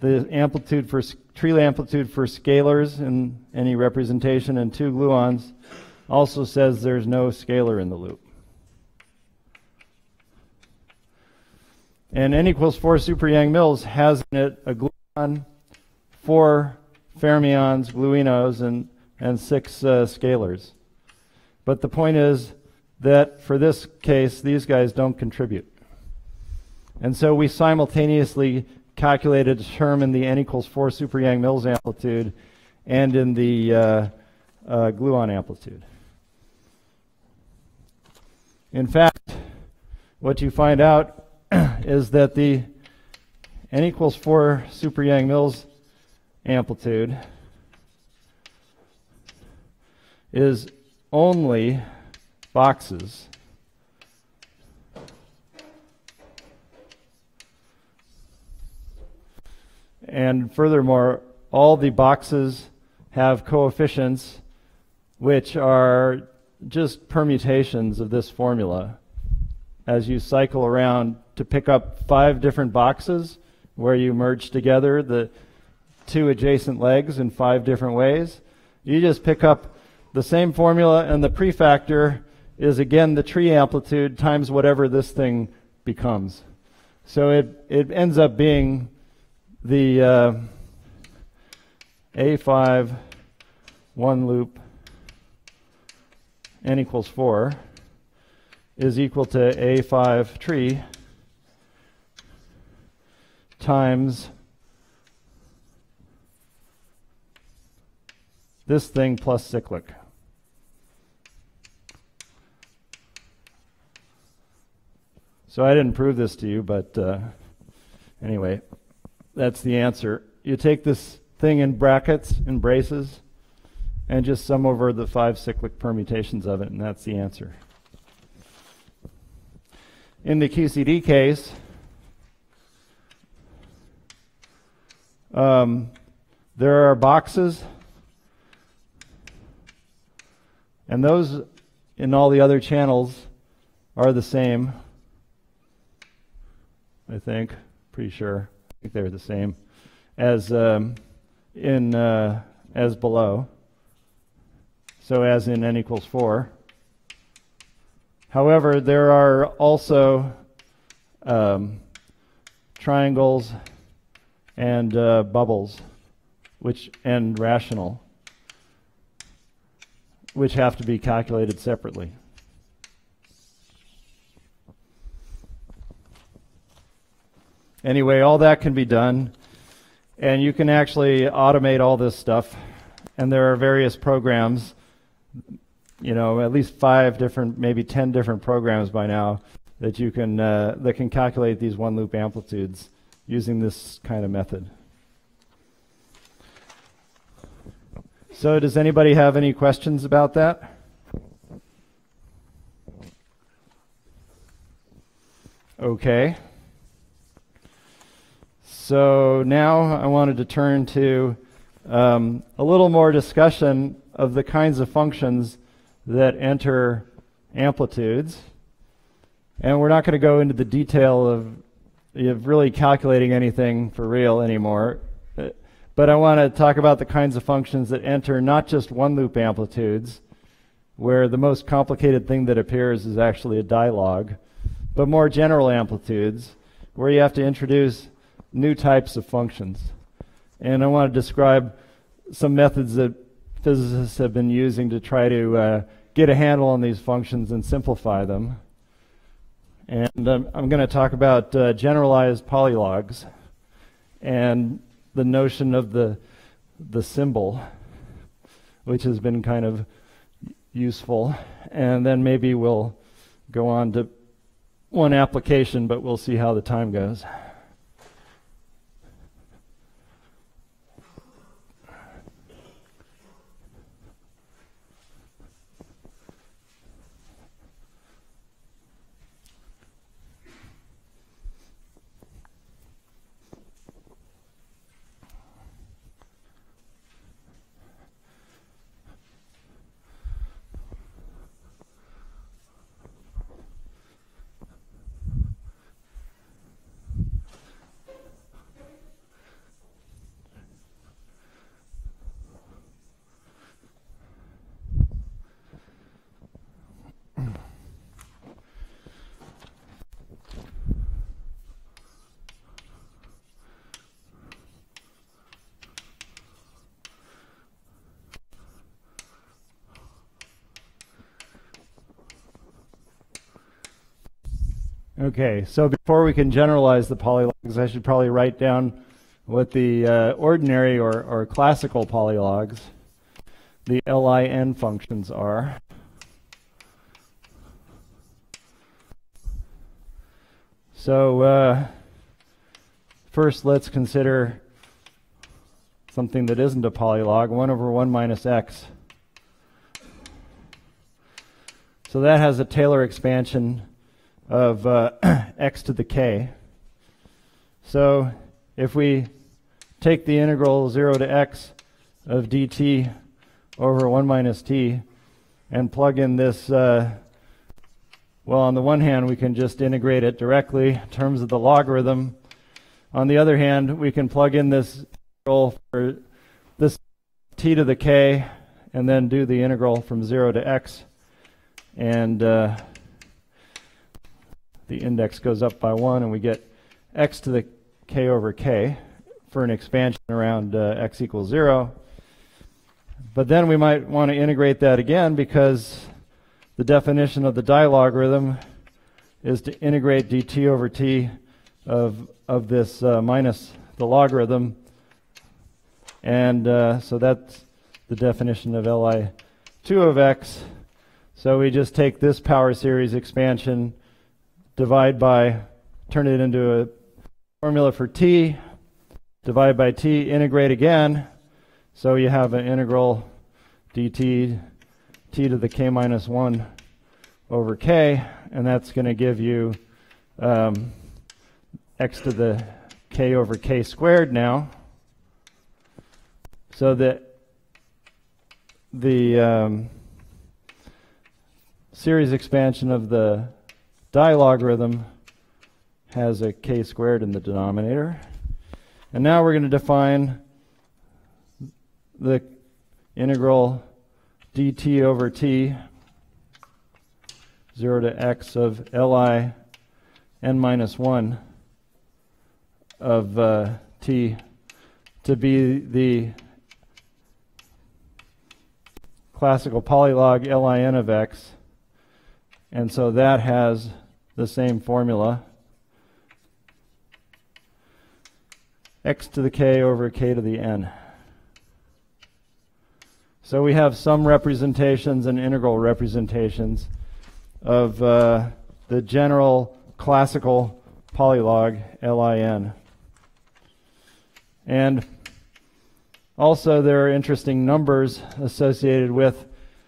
The amplitude for tree amplitude for scalars in any representation in two gluons also says there's no scalar in the loop. And n equals 4 super Yang-Mills has in it a gluon, four fermions, gluinos, and, and six uh, scalars. But the point is, that for this case, these guys don't contribute. And so we simultaneously calculated a term in the n equals 4 super Yang-Mills amplitude and in the uh, uh, gluon amplitude. In fact, what you find out is that the n equals 4 super Yang-Mills amplitude is only boxes. And furthermore, all the boxes have coefficients which are just permutations of this formula. As you cycle around to pick up five different boxes where you merge together the two adjacent legs in five different ways, you just pick up the same formula and the prefactor is again the tree amplitude times whatever this thing becomes. So it, it ends up being the uh, A5 one loop n equals 4 is equal to A5 tree times this thing plus cyclic. So I didn't prove this to you, but uh, anyway, that's the answer. You take this thing in brackets, in braces, and just sum over the five cyclic permutations of it, and that's the answer. In the QCD case, um, there are boxes, and those in all the other channels are the same. I think, pretty sure. I think they're the same as um, in uh, as below. So as in n equals four. However, there are also um, triangles and uh, bubbles, which and rational, which have to be calculated separately. Anyway, all that can be done, and you can actually automate all this stuff. And there are various programs you know, at least five different, maybe 10 different programs by now that you can, uh, that can calculate these one loop amplitudes using this kind of method. So does anybody have any questions about that? Okay. So now I wanted to turn to um, a little more discussion of the kinds of functions that enter amplitudes. And we're not going to go into the detail of, of really calculating anything for real anymore. But I want to talk about the kinds of functions that enter not just one loop amplitudes, where the most complicated thing that appears is actually a dilog, but more general amplitudes, where you have to introduce new types of functions. And I want to describe some methods that physicists have been using to try to uh, get a handle on these functions and simplify them. And um, I'm going to talk about uh, generalized polylogs and the notion of the the symbol, which has been kind of useful. And then maybe we'll go on to one application, but we'll see how the time goes. Okay, so before we can generalize the polylogs, I should probably write down what the uh, ordinary or, or classical polylogs, the LIN functions are. So uh, first let's consider something that isn't a polylog, 1 over 1 minus x. So that has a Taylor expansion of uh, x to the k. So if we take the integral 0 to x of dt over 1 minus t and plug in this, uh, well, on the one hand, we can just integrate it directly in terms of the logarithm. On the other hand, we can plug in this integral for this t to the k and then do the integral from 0 to x. And uh, the index goes up by 1 and we get x to the k over k for an expansion around uh, x equals 0. But then we might want to integrate that again because the definition of the dilogarithm is to integrate dt over t of, of this uh, minus the logarithm. And uh, so that's the definition of Li2 of x. So we just take this power series expansion, divide by, turn it into a formula for t, divide by t, integrate again. So you have an integral dt t to the k minus 1 over k, and that's going to give you um, x to the k over k squared now. So that the um, series expansion of the dilogarithm has a k squared in the denominator. And now we're going to define the integral dt over t 0 to x of li n minus 1 of uh, t to be the classical polylog lin of x. And so that has the same formula. x to the k over k to the n. So we have some representations and integral representations of uh, the general classical polylog LIN. And also there are interesting numbers associated with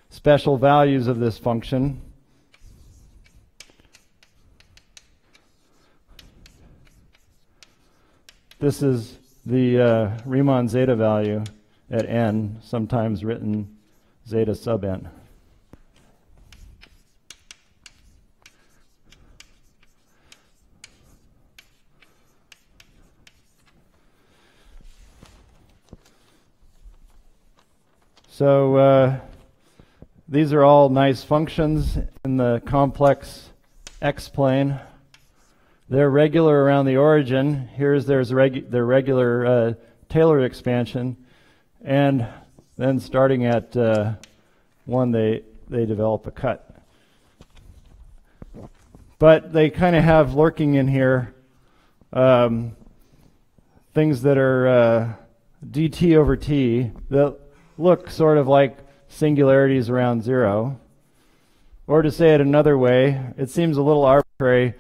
special values of this function. This is the uh, Riemann zeta value at n, sometimes written zeta sub n. So uh, these are all nice functions in the complex x-plane. They're regular around the origin. Here's there's regu- their regular uh, Taylor expansion. And then starting at uh, one, they, they develop a cut. But they kind of have lurking in here um, things that are uh, dt over t that look sort of like singularities around zero. Or to say it another way, it seems a little arbitrary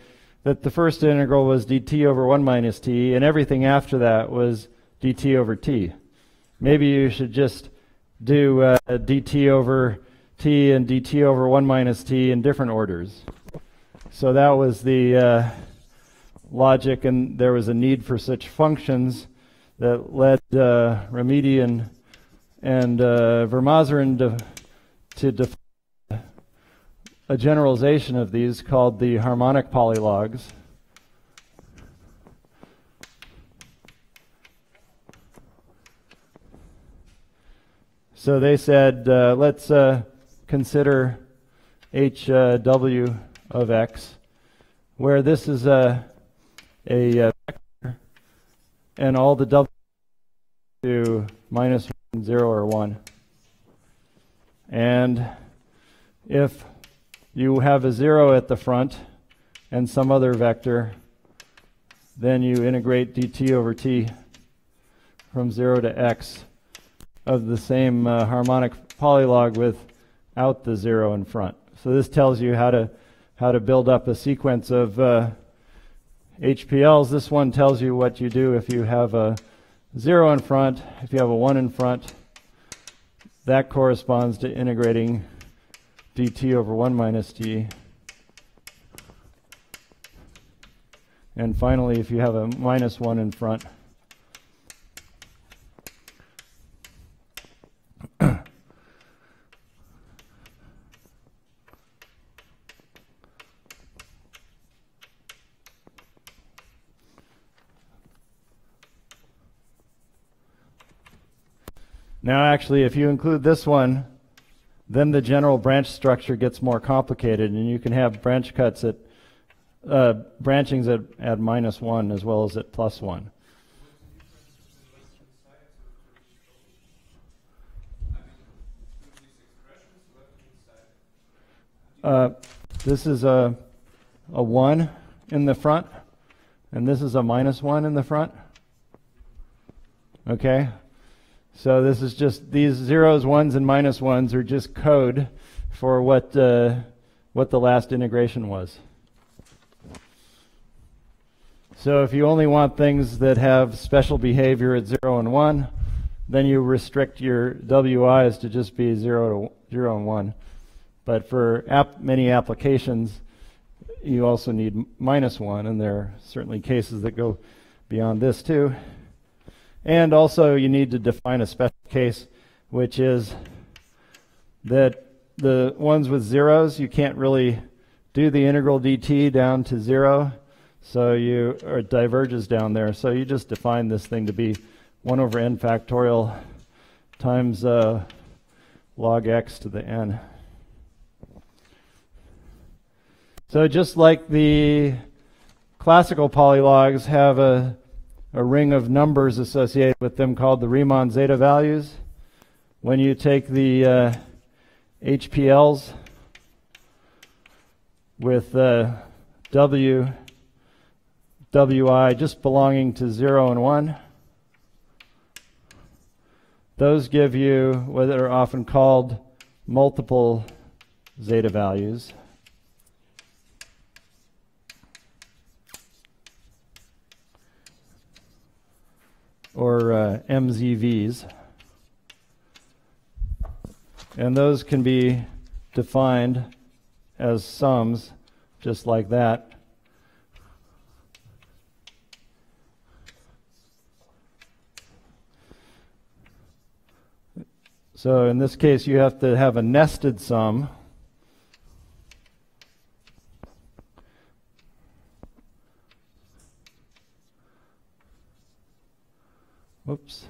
that the first integral was dt over 1 minus t, and everything after that was dt over t. Maybe you should just do uh, dt over t and dt over 1 minus t in different orders. So that was the uh, logic, and there was a need for such functions that led uh, Remiddi and uh, to, to define a generalization of these called the harmonic polylogs. So they said, uh, let's uh, consider HW of x, where this is a, a, a vector, and all the W to minus 1, 0, or 1. And if you have a 0 at the front and some other vector, then you integrate dt over t from 0 to x of the same uh, harmonic polylog without the zero in front. So this tells you how to how to build up a sequence of uh, HPLs. This one tells you what you do if you have a zero in front, if you have a one in front. That corresponds to integrating dt over 1 minus t. And finally, if you have a minus 1 in front, Now, actually, if you include this one, then the general branch structure gets more complicated, and you can have branch cuts at uh, branchings at, at minus 1 as well as at plus 1. Uh, this is a, a 1 in the front, and this is a minus 1 in the front. Okay? So this is just these zeros, ones, and minus ones are just code for what uh, what the last integration was. So if you only want things that have special behavior at 0 and 1, then you restrict your WIs to just be 0 to 0 and 1. But for many applications, you also need minus 1, and there are certainly cases that go beyond this too. And also you need to define a special case, which is that the ones with zeros, you can't really do the integral dt down to 0 so you, or it diverges down there. So you just define this thing to be 1 over n factorial times uh, log x to the n. So just like the classical polylogs have a, a ring of numbers associated with them called the Riemann zeta values, when you take the uh, HPLs with uh, W wi just belonging to 0 and 1. Those give you what are often called multiple zeta values. Or uh, MZVs. And those can be defined as sums just like that. So in this case, you have to have a nested sum. Whoops.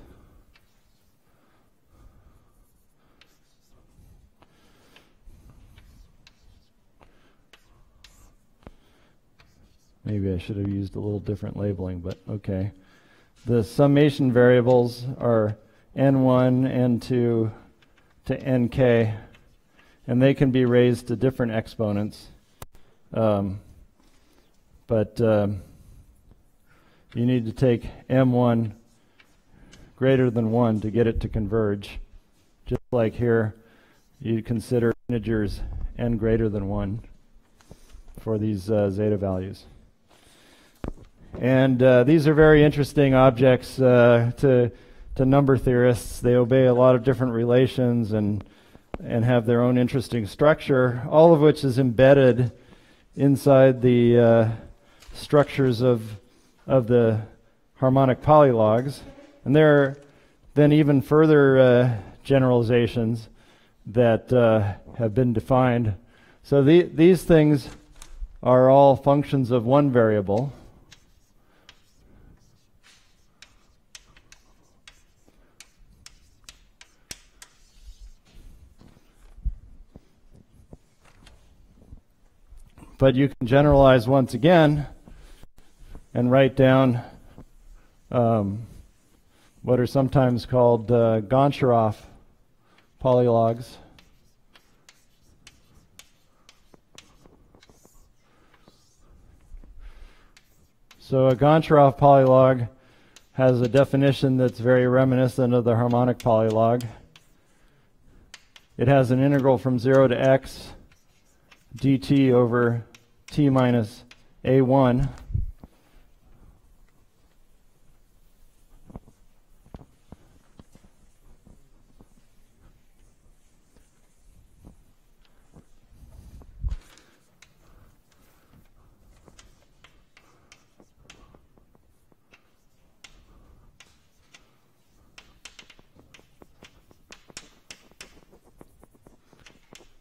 Maybe I should have used a little different labeling, but okay. The summation variables are n1, n2 to nk, and they can be raised to different exponents. Um, but um, you need to take m1 greater than 1 to get it to converge. Just like here, you consider integers n greater than 1 for these uh, zeta values. And uh, these are very interesting objects uh, to to number theorists. They obey a lot of different relations and and have their own interesting structure, all of which is embedded inside the uh, structures of of the harmonic polylogs. And there are then even further uh, generalizations that uh, have been defined. So the, these things are all functions of one variable. But you can generalize once again and write down um, what are sometimes called uh, Goncharov polylogs. So a Goncharov polylog has a definition that's very reminiscent of the harmonic polylog. It has an integral from 0 to x dt over t minus a1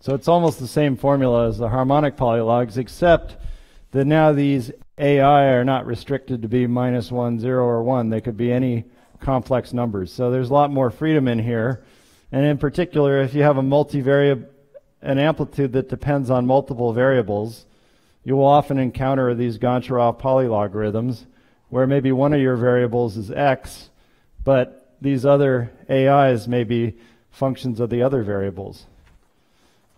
So it's almost the same formula as the harmonic polylogs, except that now these AI are not restricted to be minus 1, 0, or 1. They could be any complex numbers. So there's a lot more freedom in here. And in particular, if you have a multivariable, an amplitude that depends on multiple variables, you will often encounter these Goncharov polylogarithms where maybe one of your variables is x, but these other AIs may be functions of the other variables.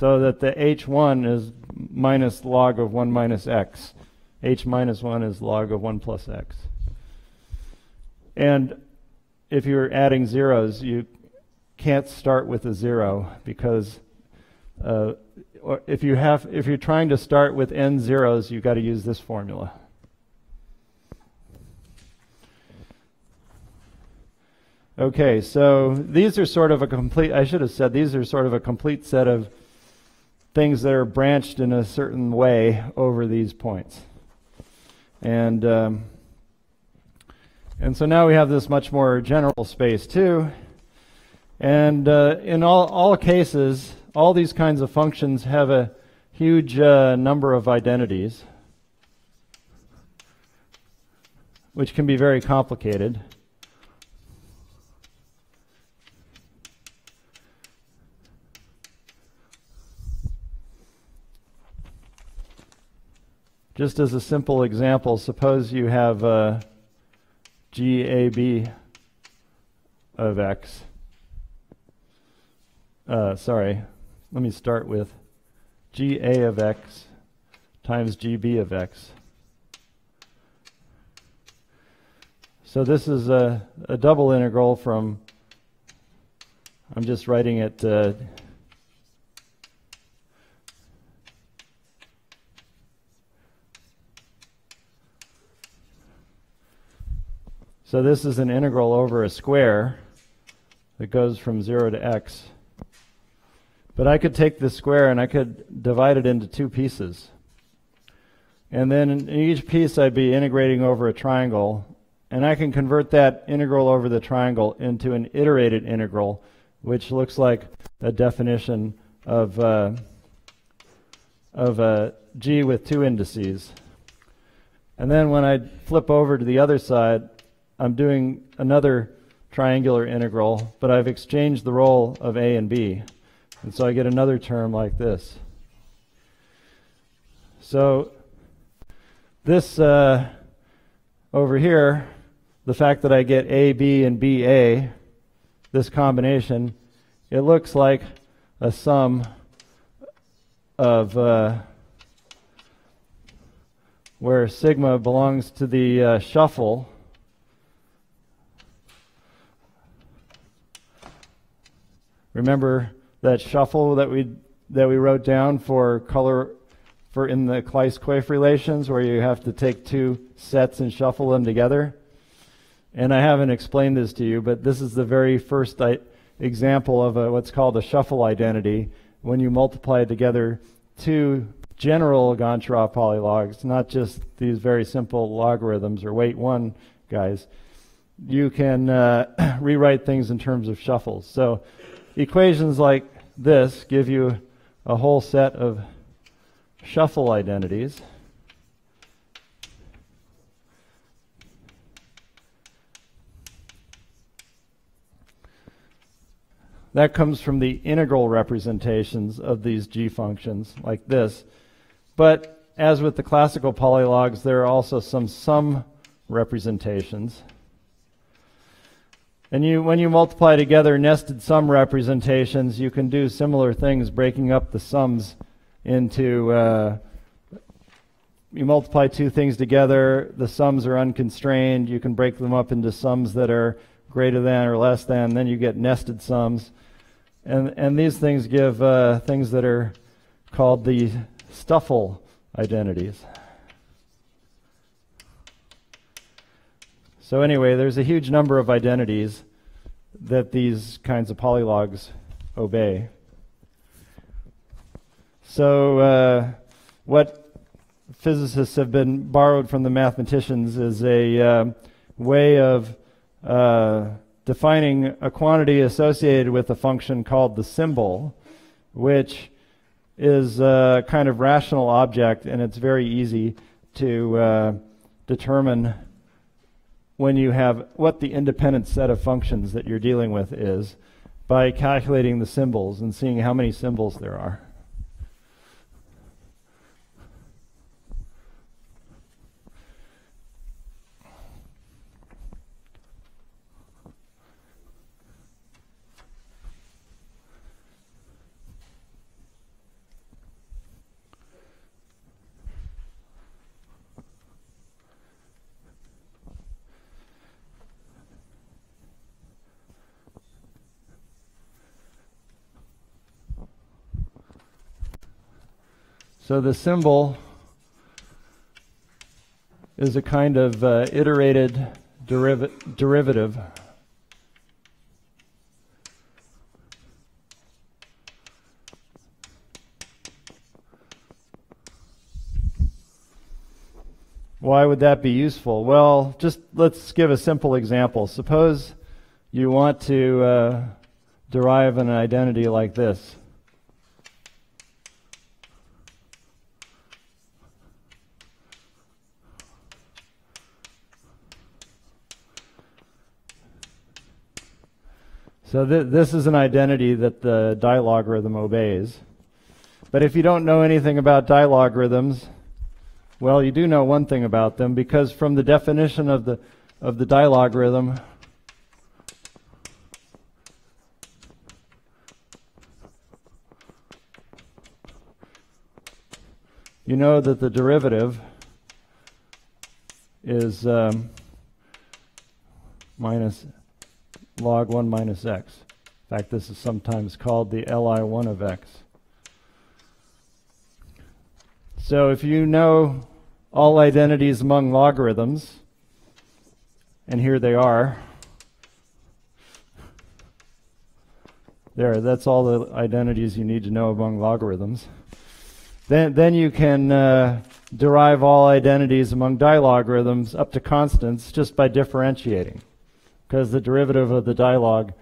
So that the h1 is minus log of 1 minus x. h minus 1 is log of 1 plus x. And if you're adding zeros, you can't start with a zero because uh, if you have if you're trying to start with n zeros, you've got to use this formula. Okay, so these are sort of a complete, I should have said, these are sort of a complete set of things that are branched in a certain way over these points. And, um, and so now we have this much more general space too. And uh, in all, all cases, all these kinds of functions have a huge uh, number of identities, which can be very complicated. Just as a simple example, suppose you have uh, GAB of x. Uh, sorry, let me start with GA of x times GB of x. So this is a, a double integral from, I'm just writing it uh, So this is an integral over a square that goes from 0 to x. But I could take this square and I could divide it into two pieces. And then in each piece I'd be integrating over a triangle. And I can convert that integral over the triangle into an iterated integral, which looks like a definition of, uh, of a g with two indices. And then when I flip over to the other side, I'm doing another triangular integral, but I've exchanged the role of a and b. And so I get another term like this. So this uh, over here, the fact that I get a, b, and b, a, this combination, it looks like a sum of uh, where sigma belongs to the uh, shuffle Remember that shuffle that we that we wrote down for color for in the Kleiss-Kuijf relations where you have to take two sets and shuffle them together? And I haven't explained this to you, but this is the very first example of a, what's called a shuffle identity when you multiply together two general Goncharov polylogs, not just these very simple logarithms or weight one guys. You can uh, rewrite things in terms of shuffles. So equations like this give you a whole set of shuffle identities. That comes from the integral representations of these g functions, like this. But as with the classical polylogs, there are also some sum representations. And you, when you multiply together nested sum representations, you can do similar things, breaking up the sums into. Uh, you multiply two things together, the sums are unconstrained. You can break them up into sums that are greater than or less than. Then you get nested sums. And, and these things give uh, things that are called the Stuffle identities. So anyway, there's a huge number of identities that these kinds of polylogs obey. So uh, what physicists have been borrowed from the mathematicians is a uh, way of uh, defining a quantity associated with a function called the symbol, which is a kind of rational object, and it's very easy to uh, determine when you have what the independent set of functions that you're dealing with is by calculating the symbols and seeing how many symbols there are. So the symbol is a kind of uh, iterated deriv derivative. Why would that be useful? Well, just let's give a simple example. Suppose you want to uh, derive an identity like this. So th this is an identity that the dilogarithm obeys. But if you don't know anything about dilogarithms, well, you do know one thing about them because from the definition of the of the dilogarithm, you know that the derivative is um, minus log 1 minus x. In fact, this is sometimes called the Li1 of x. So if you know all identities among logarithms, and here they are, there, that's all the identities you need to know among logarithms. Then, then you can uh, derive all identities among dilogarithms up to constants just by differentiating because the derivative of the dilog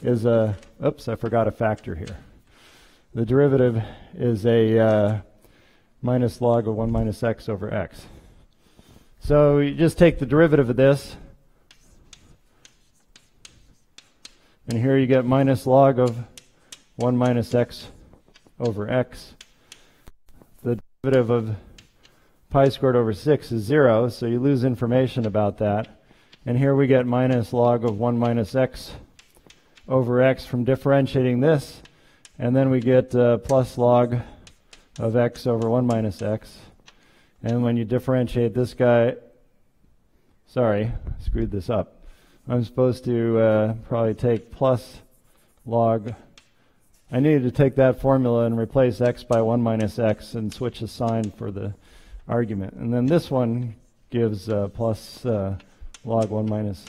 is a, oops, I forgot a factor here. The derivative is a uh, minus log of 1 minus x over x. So you just take the derivative of this, and here you get minus log of 1 minus x over x. The derivative of pi squared over 6 is 0, so you lose information about that. And here we get minus log of 1 minus x over x from differentiating this. And then we get uh, plus log of x over 1 minus x. And when you differentiate this guy, sorry, screwed this up. I'm supposed to uh, probably take plus log. I needed to take that formula and replace x by 1 minus x and switch the sign for the argument. And then this one gives uh, plus uh, log 1 minus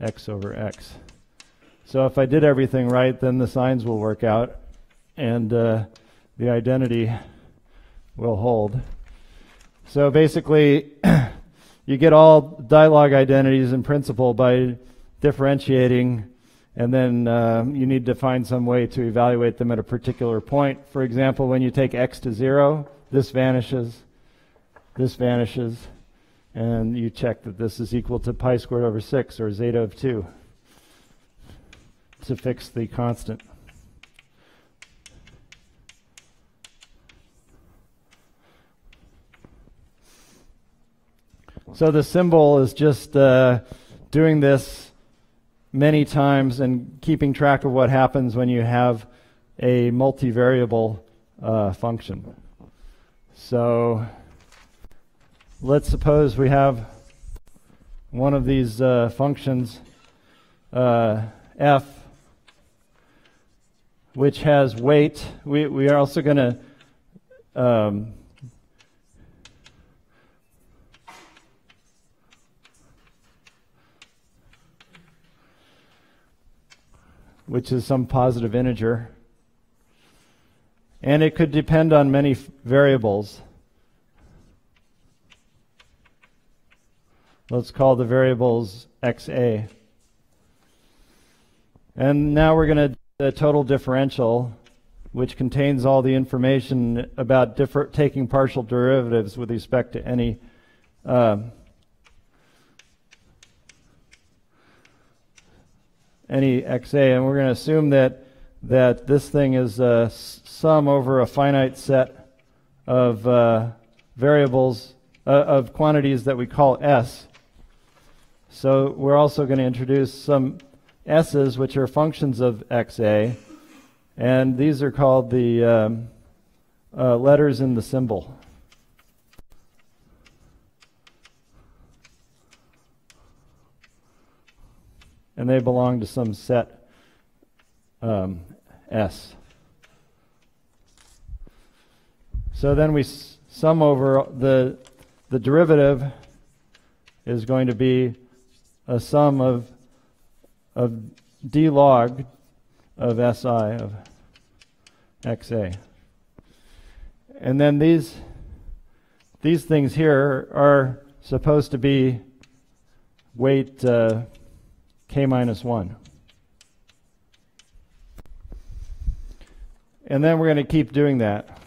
x over x. So if I did everything right, then the signs will work out and uh, the identity will hold. So basically, you get all dilog identities in principle by differentiating, and then um, you need to find some way to evaluate them at a particular point. For example, when you take x to 0, this vanishes, this vanishes, and you check that this is equal to pi squared over 6 or zeta of 2 to fix the constant. So the symbol is just uh, doing this many times and keeping track of what happens when you have a multivariable uh, function. So let's suppose we have one of these uh, functions, uh, f, which has weight. We, we are also going to um, which is some positive integer. And it could depend on many variables. Let's call the variables xa. And now we're going to do the total differential, which contains all the information about taking partial derivatives with respect to any uh, any xa, and we're going to assume that that this thing is a sum over a finite set of uh, variables uh, of quantities that we call s. So we're also going to introduce some s's, which are functions of xa, and these are called the um, uh, letters in the symbol. And they belong to some set um, S. So then we sum over the the derivative is going to be a sum of of d log of si of xa. And then these these things here are supposed to be weight uh, k minus 1. And then we're going to keep doing that.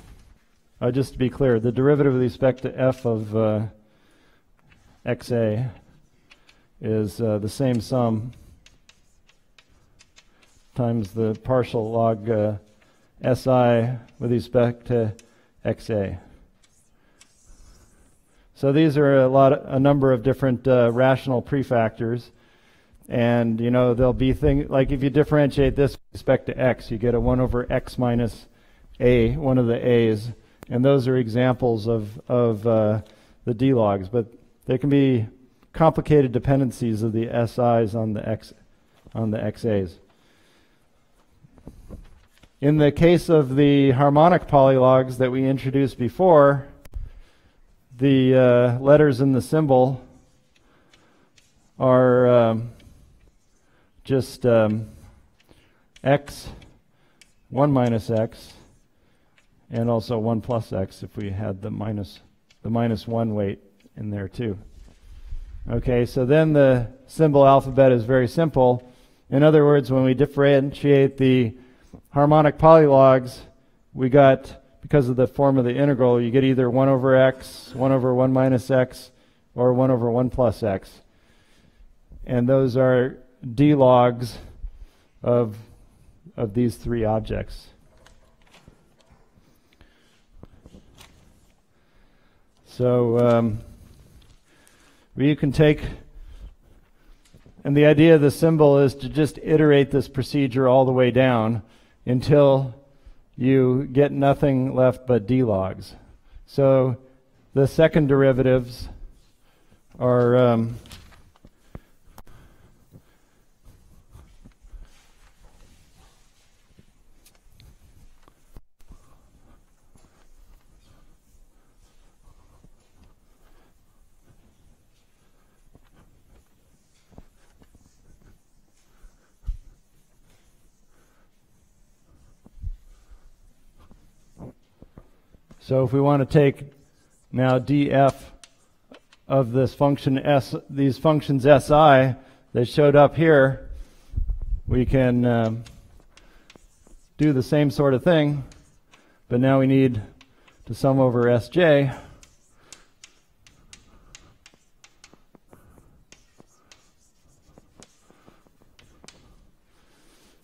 Uh, just to be clear, the derivative with respect to f of uh, xa is uh, the same sum times the partial log uh, si with respect to xa. So these are a lot, of, a number of different uh, rational prefactors, and you know there'll be things like if you differentiate this with respect to x, you get a one over x minus a, one of the a's, and those are examples of of uh, the d logs, but they can be complicated dependencies of the si's on the x on the xa's. In the case of the harmonic polylogs that we introduced before, the uh, letters in the symbol are um, just um, x, 1 minus x, and also 1 plus x if we had the minus, the minus 1 weight in there too. Okay, so then the symbol alphabet is very simple. In other words, when we differentiate the harmonic polylogs, we got, because of the form of the integral, you get either 1 over x, 1 over 1 minus x, or 1 over 1 plus x. And those are d logs of, of these three objects. So um, you can take, and the idea of the symbol is to just iterate this procedure all the way down until you get nothing left but d logs. So the second derivatives are um, So if we want to take now df of this function s, these functions si that showed up here, we can um, do the same sort of thing, but now we need to sum over sj.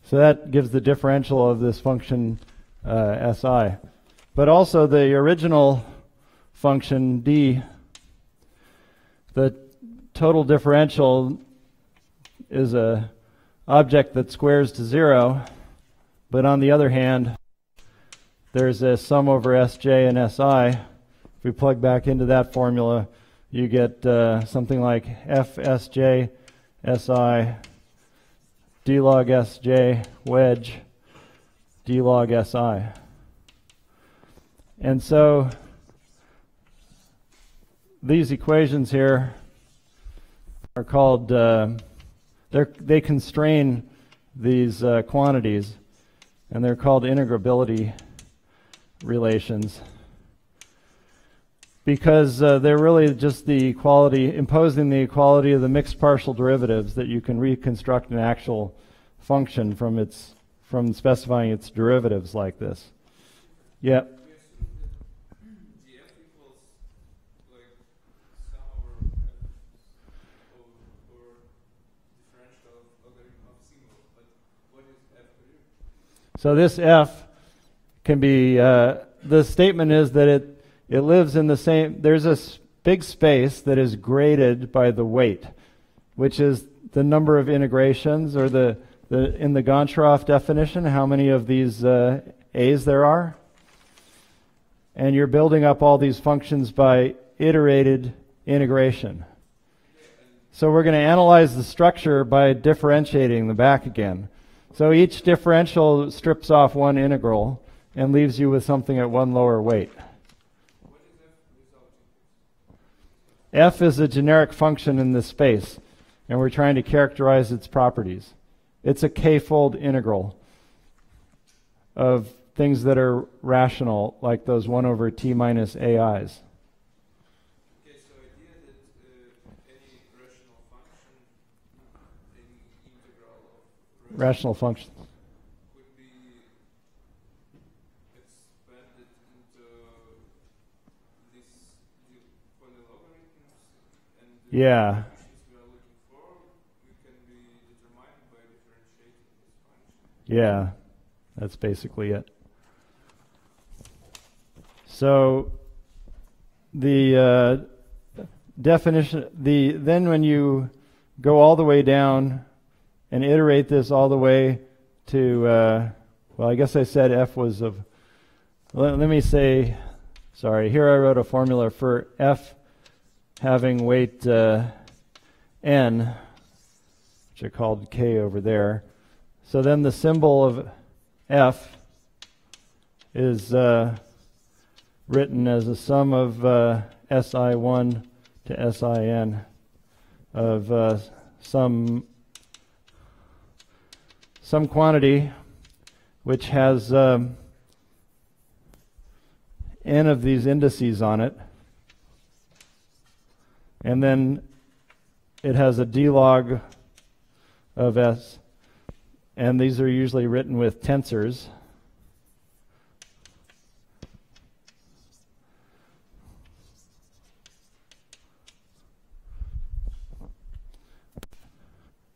So that gives the differential of this function uh, si. But also the original function d, the total differential is a object that squares to zero, but on the other hand, there's a sum over sj and si. If we plug back into that formula, you get uh, something like Fsj si d log sj wedge d log si. And so these equations here are called, uh, they constrain these uh, quantities, and they're called integrability relations because uh, they're really just the equality, imposing the equality of the mixed partial derivatives that you can reconstruct an actual function from its from specifying its derivatives like this. Yep. So this f can be, uh, the statement is that it, it lives in the same, there's a big space that is graded by the weight, which is the number of integrations or the, the in the Goncharov definition, how many of these uh, a's there are. And you're building up all these functions by iterated integration. So we're going to analyze the structure by differentiating the back again. So each differential strips off one integral and leaves you with something at one lower weight. F is a generic function in this space, and we're trying to characterize its properties. It's a k-fold integral of things that are rational, like those 1 over t minus ai's. Differentiating functions. Yeah. Yeah, that's basically it. So the uh, definition, the then when you go all the way down and iterate this all the way to, uh, well, I guess I said f was of. Let, let me say, sorry. Here I wrote a formula for f having weight uh, n, which I called k over there. So then the symbol of f is uh, written as a sum of uh, SI1 to SIN of uh, some some quantity which has um, n of these indices on it, and then it has a d log of s, and these are usually written with tensors.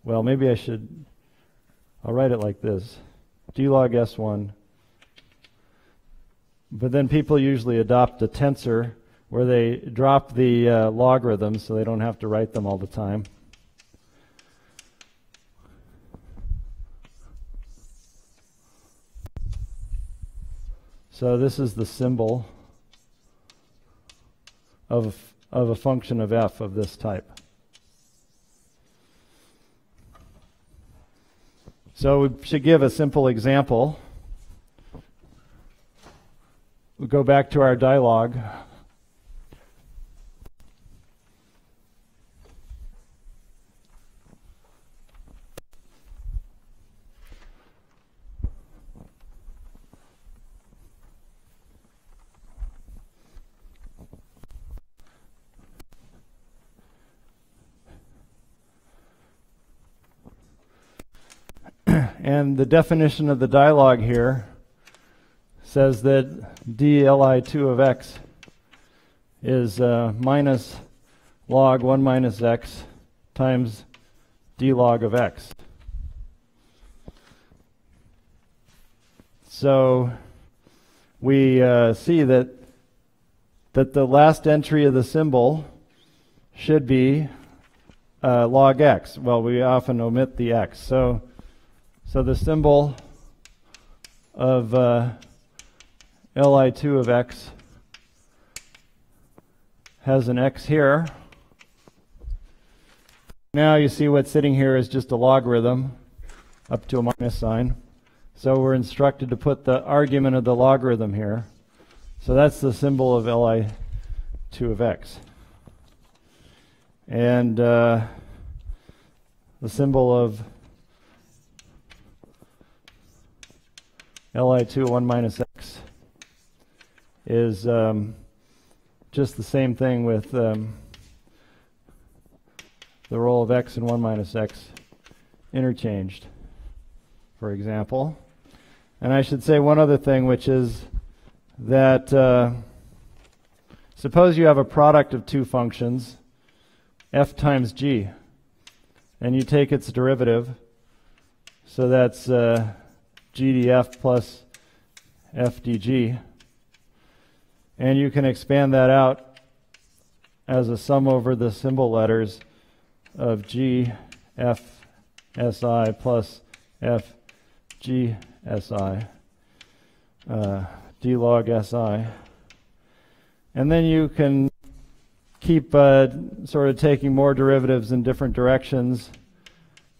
Well, maybe I should. I'll write it like this d log s1. But then people usually adopt a tensor where they drop the uh, logarithms so they don't have to write them all the time. So this is the symbol of, of a function of f of this type. So we should give a simple example. We go back to our dilog. And the definition of the dilog here says that dli2 of x is uh, minus log 1 minus x times d log of x. So we uh, see that that the last entry of the symbol should be uh, log x. Well, we often omit the x. So so the symbol of uh, Li2 of x has an x here. Now you see what's sitting here is just a logarithm up to a minus sign. So we're instructed to put the argument of the logarithm here. So that's the symbol of Li2 of x. And uh, the symbol of Li2 1 minus x is um, just the same thing with um, the role of x and 1 minus x interchanged, for example. And I should say one other thing, which is that uh, suppose you have a product of two functions, f times g, and you take its derivative, so that's uh, GDF plus FDG. And you can expand that out as a sum over the symbol letters of G, F, SI plus F, G, SI, uh, D log SI. And then you can keep uh, sort of taking more derivatives in different directions.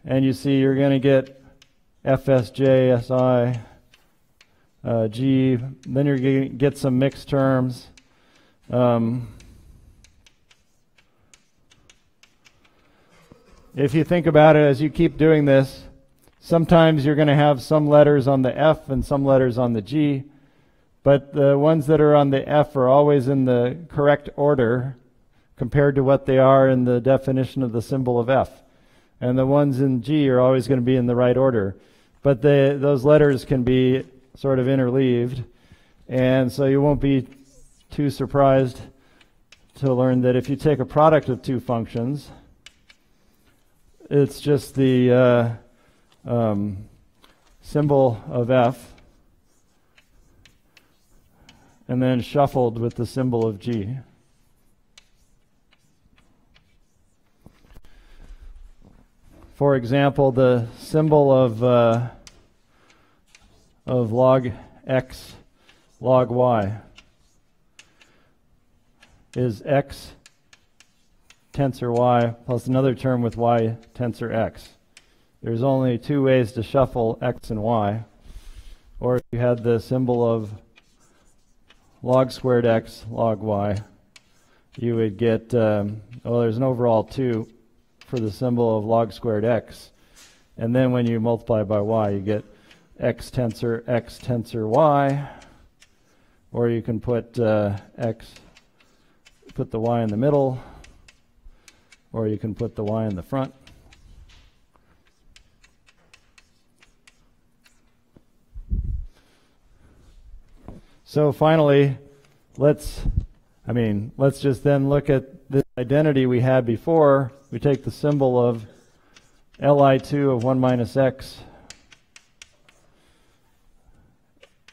And you see you're going to get FSJ, SI, uh, G. Then you're going to get some mixed terms. Um, if you think about it as you keep doing this, sometimes you're going to have some letters on the F and some letters on the G, but the ones that are on the F are always in the correct order compared to what they are in the definition of the symbol of F. And the ones in G are always going to be in the right order. But the, those letters can be sort of interleaved, and so you won't be too surprised to learn that if you take a product of two functions, it's just the uh, um, symbol of f and then shuffled with the symbol of g. For example, the symbol of uh, of log x log y is x tensor y plus another term with y tensor x. There's only two ways to shuffle x and y. Or if you had the symbol of log squared x log y, you would get, um, well, there's an overall 2 for the symbol of log squared x. And then when you multiply by y, you get x tensor x tensor y. Or you can put uh, x, put the y in the middle, or you can put the Y in the front. So finally, let's, I mean, let's just then look at this identity we had before. We take the symbol of Li2 of 1 minus x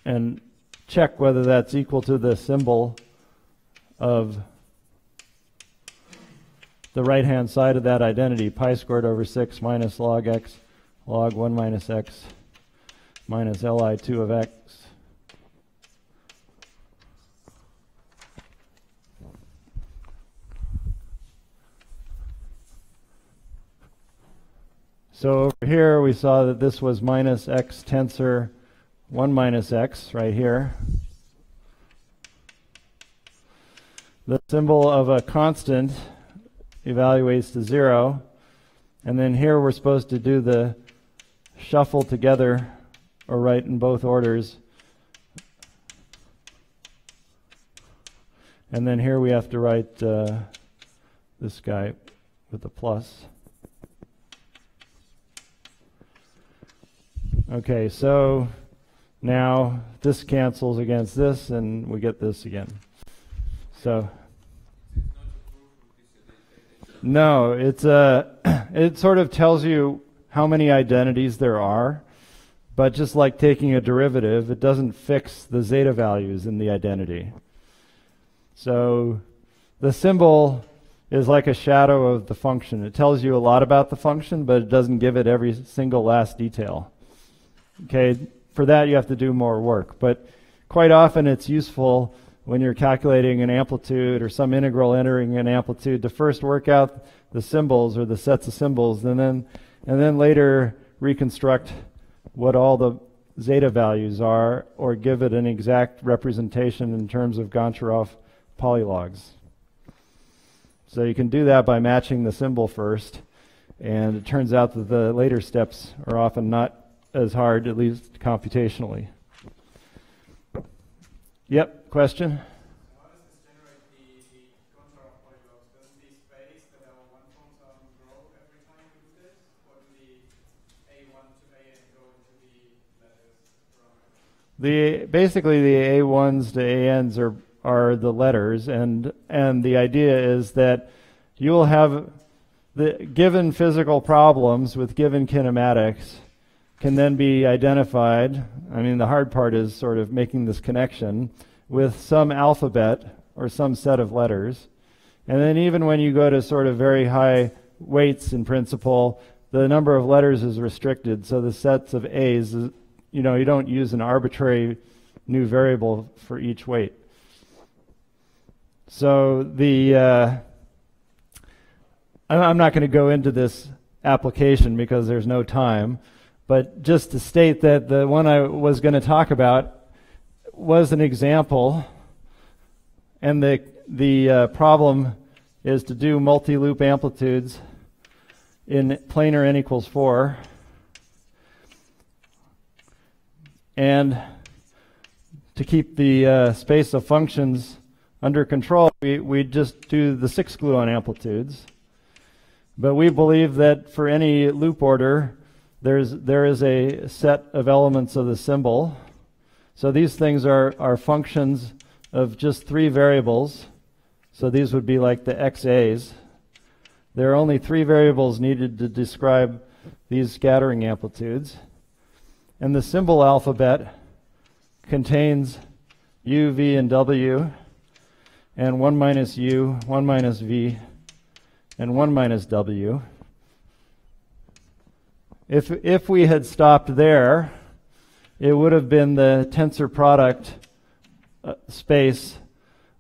and check whether that's equal to the symbol of the right-hand side of that identity, pi squared over 6 minus log x log 1 minus x minus li2 of x. So over here we saw that this was minus x tensor 1 minus x right here. The symbol of a constant evaluates to zero. And then here we're supposed to do the shuffle together or write in both orders. And then here we have to write uh, this guy with a plus. Okay, so now this cancels against this and we get this again. So no, it's uh, a. It sort of tells you how many identities there are, but just like taking a derivative, it doesn't fix the zeta values in the identity. So the symbol is like a shadow of the function. It tells you a lot about the function, but it doesn't give it every single last detail. Okay, for that you have to do more work, but quite often it's useful when you're calculating an amplitude or some integral entering an amplitude to first work out the symbols or the sets of symbols and then and then later reconstruct what all the zeta values are or give it an exact representation in terms of Goncharov polylogs. So you can do that by matching the symbol first and it turns out that the later steps are often not as hard, at least computationally. Yep, question? The basically the A1s to ANs are are the letters, and and the idea is that you will have the given physical problems with given kinematics can then be identified. I mean, the hard part is sort of making this connection with some alphabet or some set of letters. And then, even when you go to sort of very high weights in principle, the number of letters is restricted. So the sets of A's, you know, you don't use an arbitrary new variable for each weight. So the uh, I'm not going to go into this application because there's no time. But just to state that the one I was going to talk about was an example, and the, the uh, problem is to do multi loop amplitudes in planar n equals 4. And to keep the uh, space of functions under control, we, we just do the six gluon amplitudes. But we believe that for any loop order, there's, there is a set of elements of the symbol. So these things are, are functions of just three variables. So these would be like the xa's. There are only three variables needed to describe these scattering amplitudes. And the symbol alphabet contains u, v, and w, and 1 minus u, 1 minus v, and 1 minus w. If, if we had stopped there, it would have been the tensor product uh, space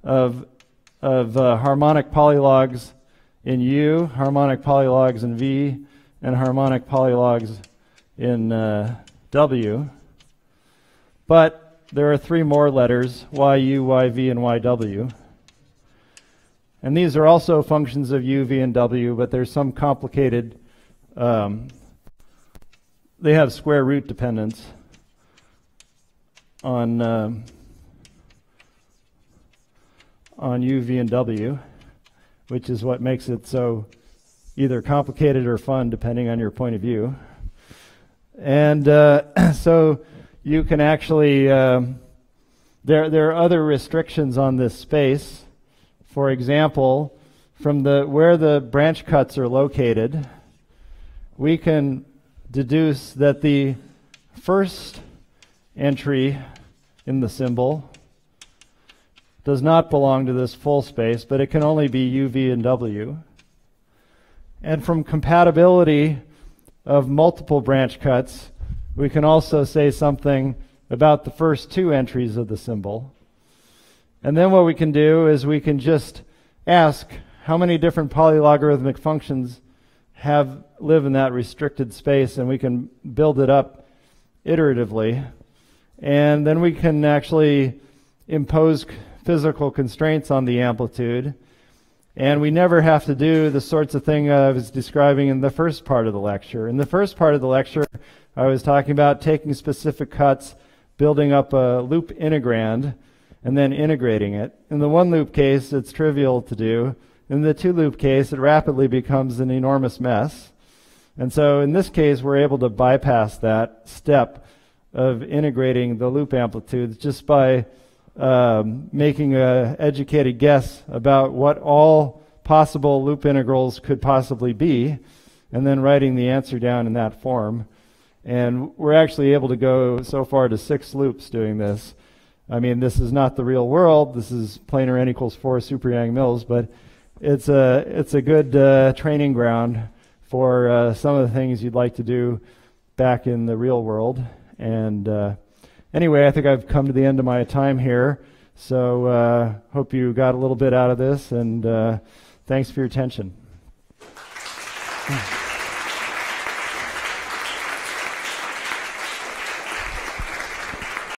of, of uh, harmonic polylogs in U, harmonic polylogs in V, and harmonic polylogs in uh, W. But there are three more letters, YU, YV, and YW. And these are also functions of U, V, and W, but there's some complicated, um, they have square root dependence on, um, on U, V, and W which is what makes it so either complicated or fun, depending on your point of view. And uh, so you can actually, um, there, there are other restrictions on this space. For example, from the where the branch cuts are located, we can deduce that the first entry in the symbol does not belong to this full space, but it can only be u, v, and w. And from compatibility of multiple branch cuts, we can also say something about the first two entries of the symbol. And then what we can do is we can just ask how many different polylogarithmic functions have live in that restricted space and we can build it up iteratively. And then we can actually impose physical constraints on the amplitude. And we never have to do the sorts of thing I was describing in the first part of the lecture. In the first part of the lecture, I was talking about taking specific cuts, building up a loop integrand, and then integrating it. In the one loop case, it's trivial to do. In the two loop case, it rapidly becomes an enormous mess. And so in this case, we're able to bypass that step of integrating the loop amplitudes just by um, making an educated guess about what all possible loop integrals could possibly be, and then writing the answer down in that form. And we're actually able to go so far to six loops doing this. I mean, this is not the real world. This is planar n equals four super Yang-Mills, but it's a it's a good uh, training ground for uh, some of the things you'd like to do back in the real world. And uh, anyway, I think I've come to the end of my time here. So uh, hope you got a little bit out of this, and uh, thanks for your attention.